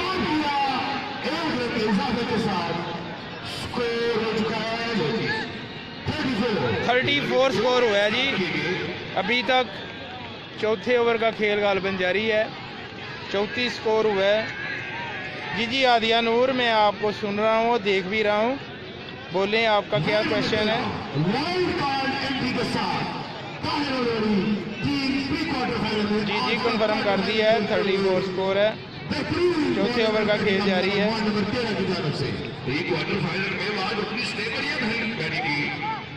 Speaker 1: تھرٹی فور سکور ہوا ہے جی۔ ابھی تک چوتھے اوور کا کھیل غالباً جاری ہے۔ چوتیس سکور ہوا ہے۔ جی جی عادیہ نور، میں آپ کو سن رہا ہوں دیکھ بھی رہا ہوں۔ بولیں، آپ کا کیا کوشچن ہے؟ جی جی کنفرم کر دیا ہے تھرٹی فور سکور ہے۔ چوتھے اوور کا کھیل جاری ہے۔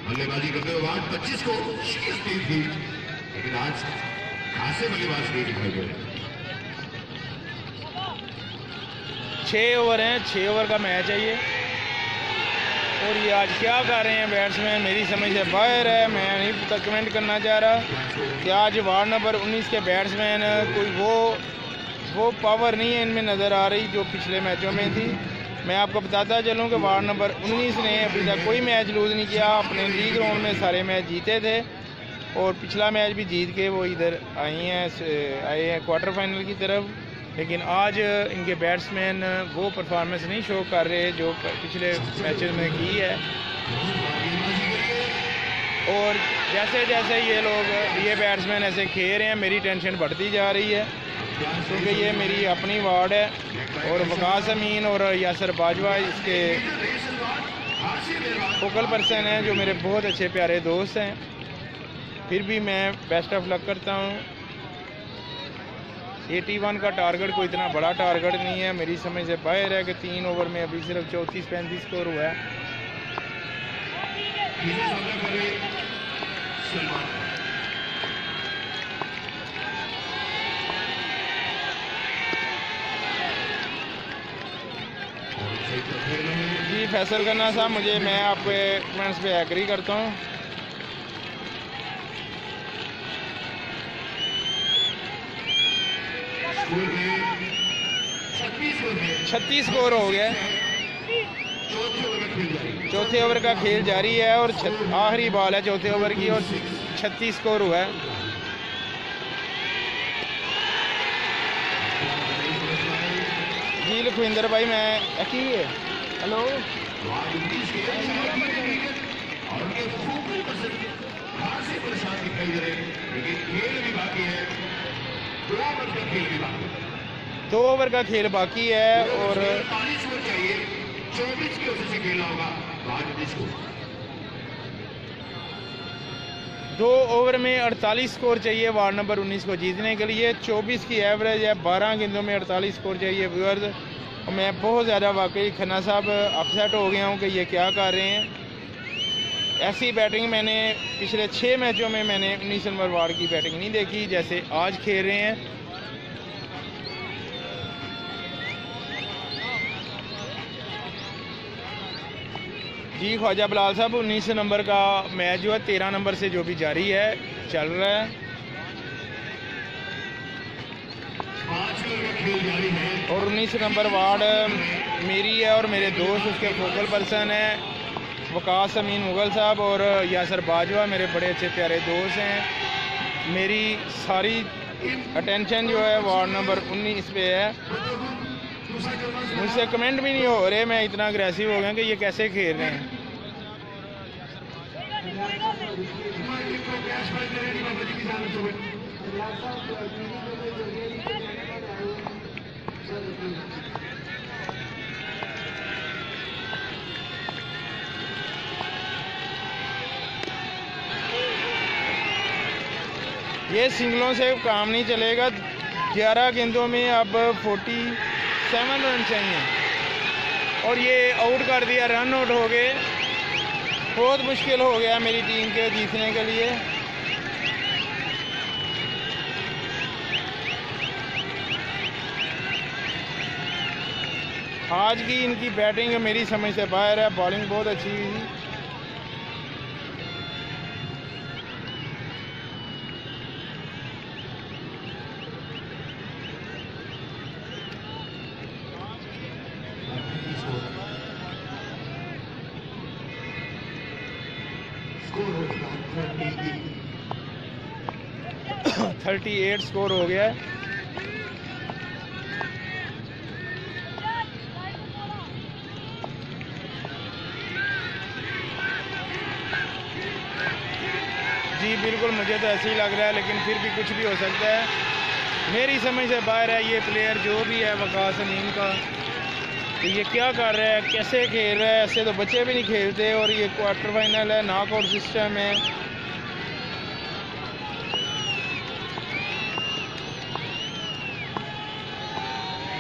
Speaker 13: بلے بازی کرتے ہوئے پچیس کو شکست دی تھی۔ لیکن آج خاصے بلے باز نہیں دکھائی دے رہے
Speaker 1: چھ اوور ہیں چھ اوور کا میچ ہے یہ۔ اور یہ آج کیا کر رہے ہیں بیٹس مین میری سمجھ سے باہر ہے، میں نہیں کمنٹ کرنا چاہ رہا۔ کہ آج وارڈ نمبر انیس کے بیٹس مین کوئی وہ وہ پاور نہیں ہے ان میں نظر آ رہی جو پچھلے میچوں میں تھی۔ میں آپ کو بتاتا چلوں کہ وارڈ نمبر انیس نے ابھی تک کوئی میچ لوز نہیں کیا۔ اپنے لیگ راؤنڈ میں سارے میچ جیتے تھے۔ اور پچھلا میچ بھی جیت کے وہ ادھر آئی ہیں، آئے ہیں کوارٹر فائنل کی طرف۔ لیکن آج ان کے بیٹس مین وہ پرفارمنس نہیں شو کر رہے جو پچھلے میچز میں کی ہے۔ اور جیسے جیسے یہ لوگ یہ بیٹس مین ایسے کھیل رہے ہیں، میری ٹینشن بڑھتی جا رہی ہے۔ کیونکہ یہ میری اپنی وارڈ ہے اور وکاس امین اور یاسر باجوہ اس کے فوکل پرسن ہیں جو میرے بہت اچھے پیارے دوست ہیں۔ پھر بھی میں بیسٹ آف لک کرتا ہوں۔ ایٹی ون کا ٹارگٹ کوئی اتنا بڑا ٹارگٹ نہیں ہے۔ میری سمجھ سے باہر ہے کہ تین اوور میں ابھی صرف چونتیس پینتیس اسکور ہوا ہے۔ جی فیصل کرنا صاحب، مجھے میں آپ کے کمنٹس پہ ایگری کرتا ہوں۔ چھتیس اسکور ہو گیا چوتھے اوور کا کھیل جاری ہے اور آخری بال ہے چوتھے اوور کی اور چھتیس اسکور ہوا ہے۔ جی لکھوندر بھائی، میں کی ہے۔ ہلو۔ دو اوور کا کھیل باقی ہے اور دو اوور میں اڑتالیس سکور چاہیے وارڈ نمبر انیس کو جیتنے کے لیے۔ چوبیس کی ایوریج ہے، بارہ گیندوں میں اڑتالیس سکور چاہیے ویورز۔ اور میں بہت زیادہ واقعی کھنہ صاحب اپسیٹ ہو گیا ہوں کہ یہ کیا کر رہے ہیں۔ ایسی بیٹنگ میں نے پچھلے چھ میچوں میں میں نے انیس نمبر وارڈ کی بیٹنگ نہیں دیکھی، جیسے آج کھیل رہے ہیں۔ جی خواجہ بلال صاحب، انیس نمبر کا میچ جو ہے، تیرہ نمبر سے جو بھی جاری ہے، چل رہا ہے۔ اور انیس نمبر وارڈ میری ہے اور میرے دوست اس کے فوکل پرسن ہیں۔ وکاس امین مغل صاحب اور یاسر باجوہ، میرے بڑے اچھے پیارے دوست ہیں۔ میری ساری اٹینشن جو ہے وارڈ نمبر انیس پہ ہے۔ مجھ سے کمنٹ بھی نہیں ہو رہے، میں اتنا اگریسو ہو گیا کہ یہ کیسے کھیل رہے ہیں۔ یہ سنگلوں سے کام نہیں چلے گا۔ گیارہ گیندوں میں اب فورٹی سیون رن چاہیے۔ اور یہ آؤٹ کر دیا رن آؤٹ ہو گئے۔ بہت مشکل ہو گیا میری ٹیم کے جیتنے کے لیے۔ آج کی ان کی بیٹنگ میری سمجھ سے باہر ہے۔ بالنگ بہت اچھی ہوئی۔ تھرٹی ایٹ سکور ہو گیا ہے جی بالکل مجھے تو ایسے ہی لگ رہا ہے لیکن پھر بھی کچھ بھی ہو سکتا ہے میری سمجھ سے باہر ہے یہ پلیئر جو بھی ہے وقاص امین کا تو یہ کیا کر رہا ہے کیسے کھیل رہا ہے ایسے تو بچے بھی نہیں کھیلتے اور یہ کوارٹر فائنل ہے ناک آؤٹ سسٹم ہے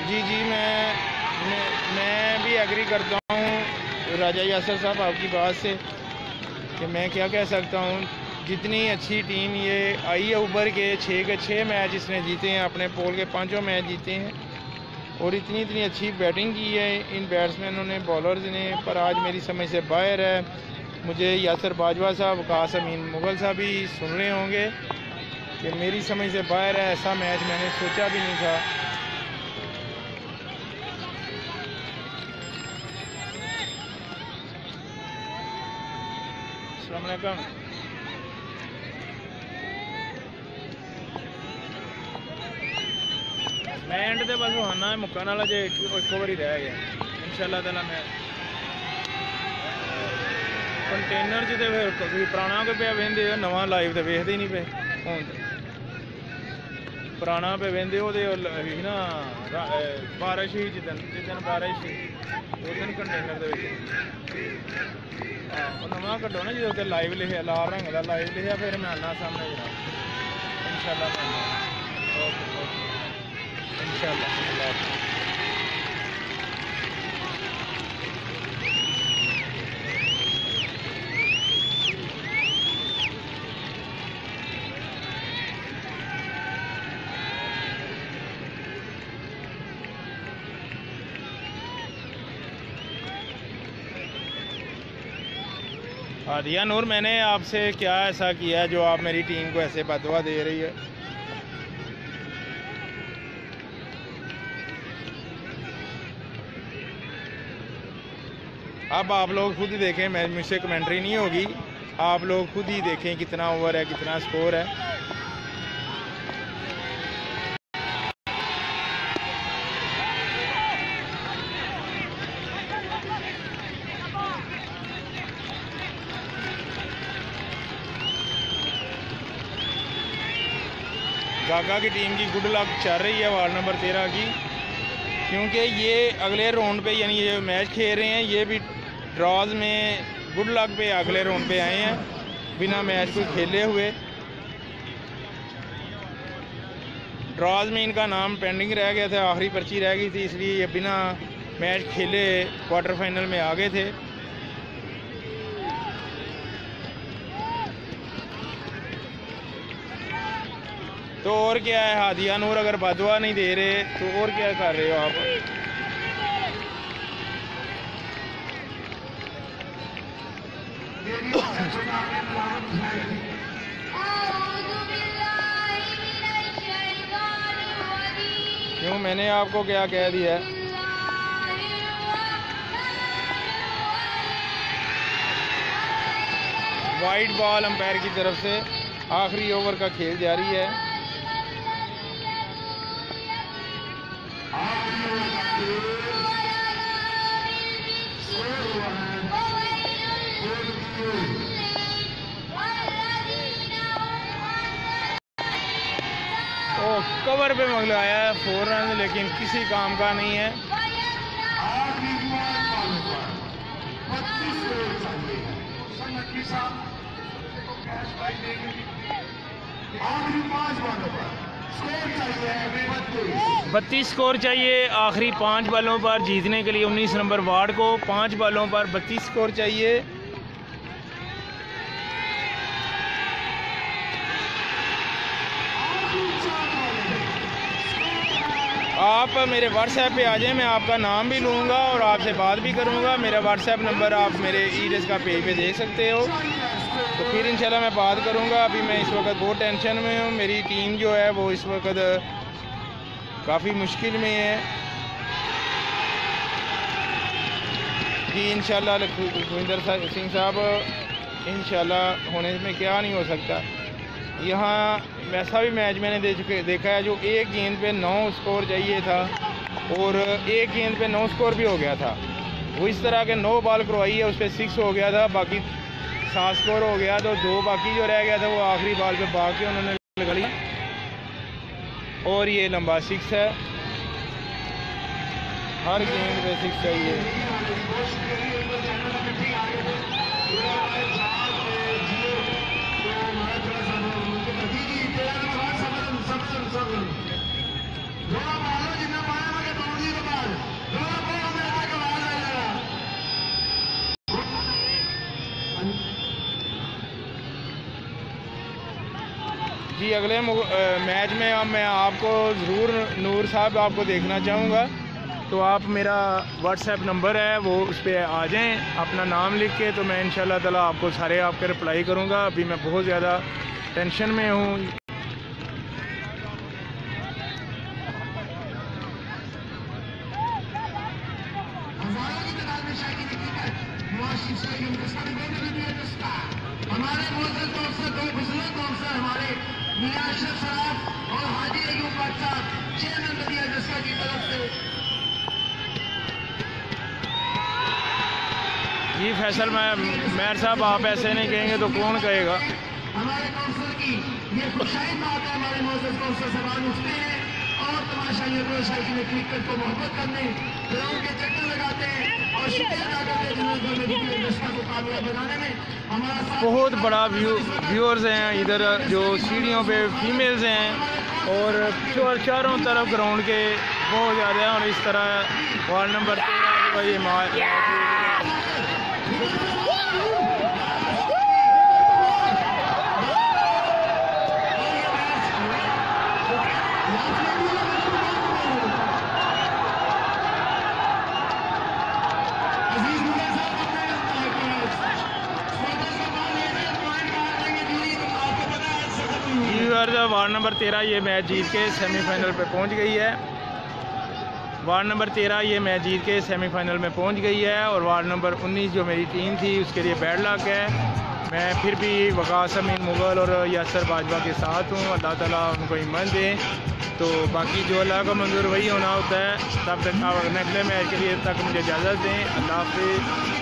Speaker 1: جی جی میں میں بھی ایگری کرتا ہوں راجہ یاسر صاحب آپ کی بات سے کہ میں کیا کہہ سکتا ہوں، جتنی اچھی ٹیم یہ آئی ہے اوپر کے چھ کے چھ میچ اس نے جیتے ہیں، اپنے پول کے پانچوں میچ جیتے ہیں اور اتنی اتنی اچھی بیٹنگ کی ہے ان بیٹسمینوں نے بالرز نے، پر آج میری سمجھ سے باہر ہے۔ مجھے یاسر باجوہ صاحب وقاص امین مغل صاحب بھی سن رہے ہوں گے کہ میری سمجھ سے باہر ہے، ایسا میچ میں نے سوچا بھی نہیں تھا۔ ਲੱਗਾ ਮੈਂ ਐਂਡ ਤੇ ਬਸ ਹਾਨਾ ਮੁੱਕਣ ਵਾਲਾ, ਜੇ ਇੱਕ ਵਾਰੀ ਰਹਿ ਗਿਆ। ਇਨਸ਼ਾਅੱਲਾ ਤਾਲਾ ਮੈਂ ਕੰਟੇਨਰ ਜਿਹਦੇ ਫਿਰ ਕੋਈ ਪੁਰਾਣਾ ਹੋ ਗਿਆ ਪਿਆ ਵੇਂਦੇ ਨਵਾਂ ਲਾਈਵ ਤੇ ਵੇਖਦੇ ਹੀ ਨਹੀਂ ਪਏ। ਹੁਣ ਪੁਰਾਣਾ ਪੇ ਵੇਂਦੇ ਉਹਦੇ ਉਹ ਲ- ਸੀ ਨਾ, ਰਾ- ਬਾਰਿਸ਼ ਹੀ ਜਿੱਦਣ ਜਿੱਦਣ ਬਾਰਿਸ਼ ਸੀ ਉਸ ਦਿਨ ਕੰਟੇਨਰ ਦੇ ਵਿੱਚ। ਉਹ ਨਵਾਂ ਕੱਢੋ ਨਾ ਜਦੋਂ ਉੱਤੇ ਲਾਈਵ ਲਿਖਿਆ, ਲਾਲ ਰੰਗ ਦਾ ਲਾਈਵ ਲਿਖਿਆ, ਫਿਰ ਮੈਂ ਆਣਾ ਸਾਹਮਣੇ ਜਨਾਬ ਇਨਸ਼ਾਅੱਲਾ ਮੈਂ ਓਕੇ ਓਕੇ। ਇਨਸ਼ਾਅੱਲਾ دیا نور، میں نے آپ سے کیا ایسا کیا ہے جو آپ میری ٹیم کو ایسے بدوا دے رہی ہے؟ اب آپ لوگ خود ہی دیکھیں مجھ سے کمنٹری نہیں ہوگی۔ آپ لوگ خود ہی دیکھیں کتنا اوور ہے، کتنا سکور ہے۔ ڈھاکہ کی ٹیم کی گڈ لک چل رہی ہے وارڈ نمبر تیرہ کی۔ کیونکہ یہ اگلے راؤنڈ پہ یعنی یہ میچ کھیل رہے ہیں، یہ بھی ڈراز میں گڈ لک پہ اگلے راؤنڈ پہ آئے ہیں، بنا میچ کو کھیلے ہوئے۔ ڈراز میں ان کا نام پینڈنگ رہ گیا تھا، آخری پرچی رہ گئی تھی، اس لیے یہ بنا میچ کھیلے کوارٹر فائنل میں آگے تھے۔ تو اور کیا ہے؟ ہادیہ نور اگر بدوا نہیں دے رہے،
Speaker 3: تو اور کیا کر رہے ہو آپ؟ کیوں؟ میں نے آپ کو کیا کہہ دیا ہے؟ وائٹ بال امپائر کی
Speaker 1: طرف سے آخری اوور کا کھیل جاری ہے۔ کور پہ مغل آیا ہے فور رن لیکن کسی کام کا نہیں ہے آخری پانچ بالوں بتیس سکور چاہیے آخری پانچ بالوں پر جیتنے کے لیے انیس نمبر وارڈ کو پانچ بالوں پر بتیس سکور چاہیے۔ آپ میرے واٹس ایپ پہ آ جائیں، میں آپ کا نام بھی لوں گا اور آپ سے بات بھی کروں گا۔ میرا واٹس ایپ نمبر آپ میرے ای ڈیس کا پیج پہ دیکھ سکتے ہو۔ تو پھر انشاءاللہ میں بات کروں گا۔ ابھی میں اس وقت بہت ٹینشن میں ہوں۔ میری ٹیم جو ہے وہ اس وقت کافی مشکل میں ہے۔ جی انشاءاللہ لکھوندر سنگھ صاحب، انشاءاللہ ہونے میں کیا نہیں ہو سکتا۔ یہاں ویسا بھی میچ میں نے دیکھا ہے جو ایک گیند پہ نو سکور چاہیے تھا اور ایک گیند پہ نو سکور بھی ہو گیا تھا۔ وہ اس طرح کے نو بال کروائی ہے، اس پہ سکس ہو گیا تھا۔ باقی سات سکور ہو گیا تو دو باقی جو رہ گیا تھا وہ آخری بال پہ باغ کے انہوں نے لگا لی اور یہ لمبا سکس ہے۔ ہر گیم پہ سکس ہے۔ یہ اگلے میچ میں میں آپ کو ضرور نور صاحب آپ کو دیکھنا چاہوں
Speaker 3: گا۔ تو آپ میرا واٹس ایپ نمبر ہے، وہ اس پہ آ جائیں۔ اپنا نام لکھ کے تو میں ان شاء اللہ تعالیٰ آپ کو سارے آپ کے رپلائی کروں گا۔ ابھی میں بہت زیادہ ٹینشن
Speaker 1: میں ہوں۔ جب آپ ایسے نہیں کہیں گے تو کون کہے گا؟
Speaker 3: ہمارے کونسل کی یہ خوشائن بات ہے ہمارے موزز کونسل سوال اٹھتے ہیں اور تماشا تماشائیوں کو شاید میں کرکٹ کو محبت کرنے گراؤنڈ کے چکر لگاتے ہیں اور شکریہ ادا کرتے ہیں جنہوں نے ہمیں رشتہ کو قابلہ بنانے میں۔ ہمارا
Speaker 1: بہت بڑا ویورز ہیں ادھر جو سیڑھیوں پہ فیمیلز ہیں اور چاروں طرف گراؤنڈ کے بہت زیادہ ہیں اور اس طرح وارڈ نمبر تیرہ
Speaker 3: کے
Speaker 1: بھائی وارڈ نمبر تیرہ یہ میچ جیت کے سیمی فائنل پہ پہنچ گئی ہے وارڈ نمبر تیرہ یہ میچ جیت کے سیمی فائنل میں پہنچ گئی ہے اور وارڈ نمبر انیس جو میری ٹیم تھی اس کے لیے بیڈ لاک ہے میں پھر بھی وقاص امین مغل اور یاسر باجوہ کے ساتھ ہوں اللہ تعالیٰ ان کو ایمان دیں تو باقی جو اللہ کا منظور وہی ہونا ہوتا ہے تب تک آپ نیکلے میچ کے لیے تک مجھے اجازت دیں اللہ حافظ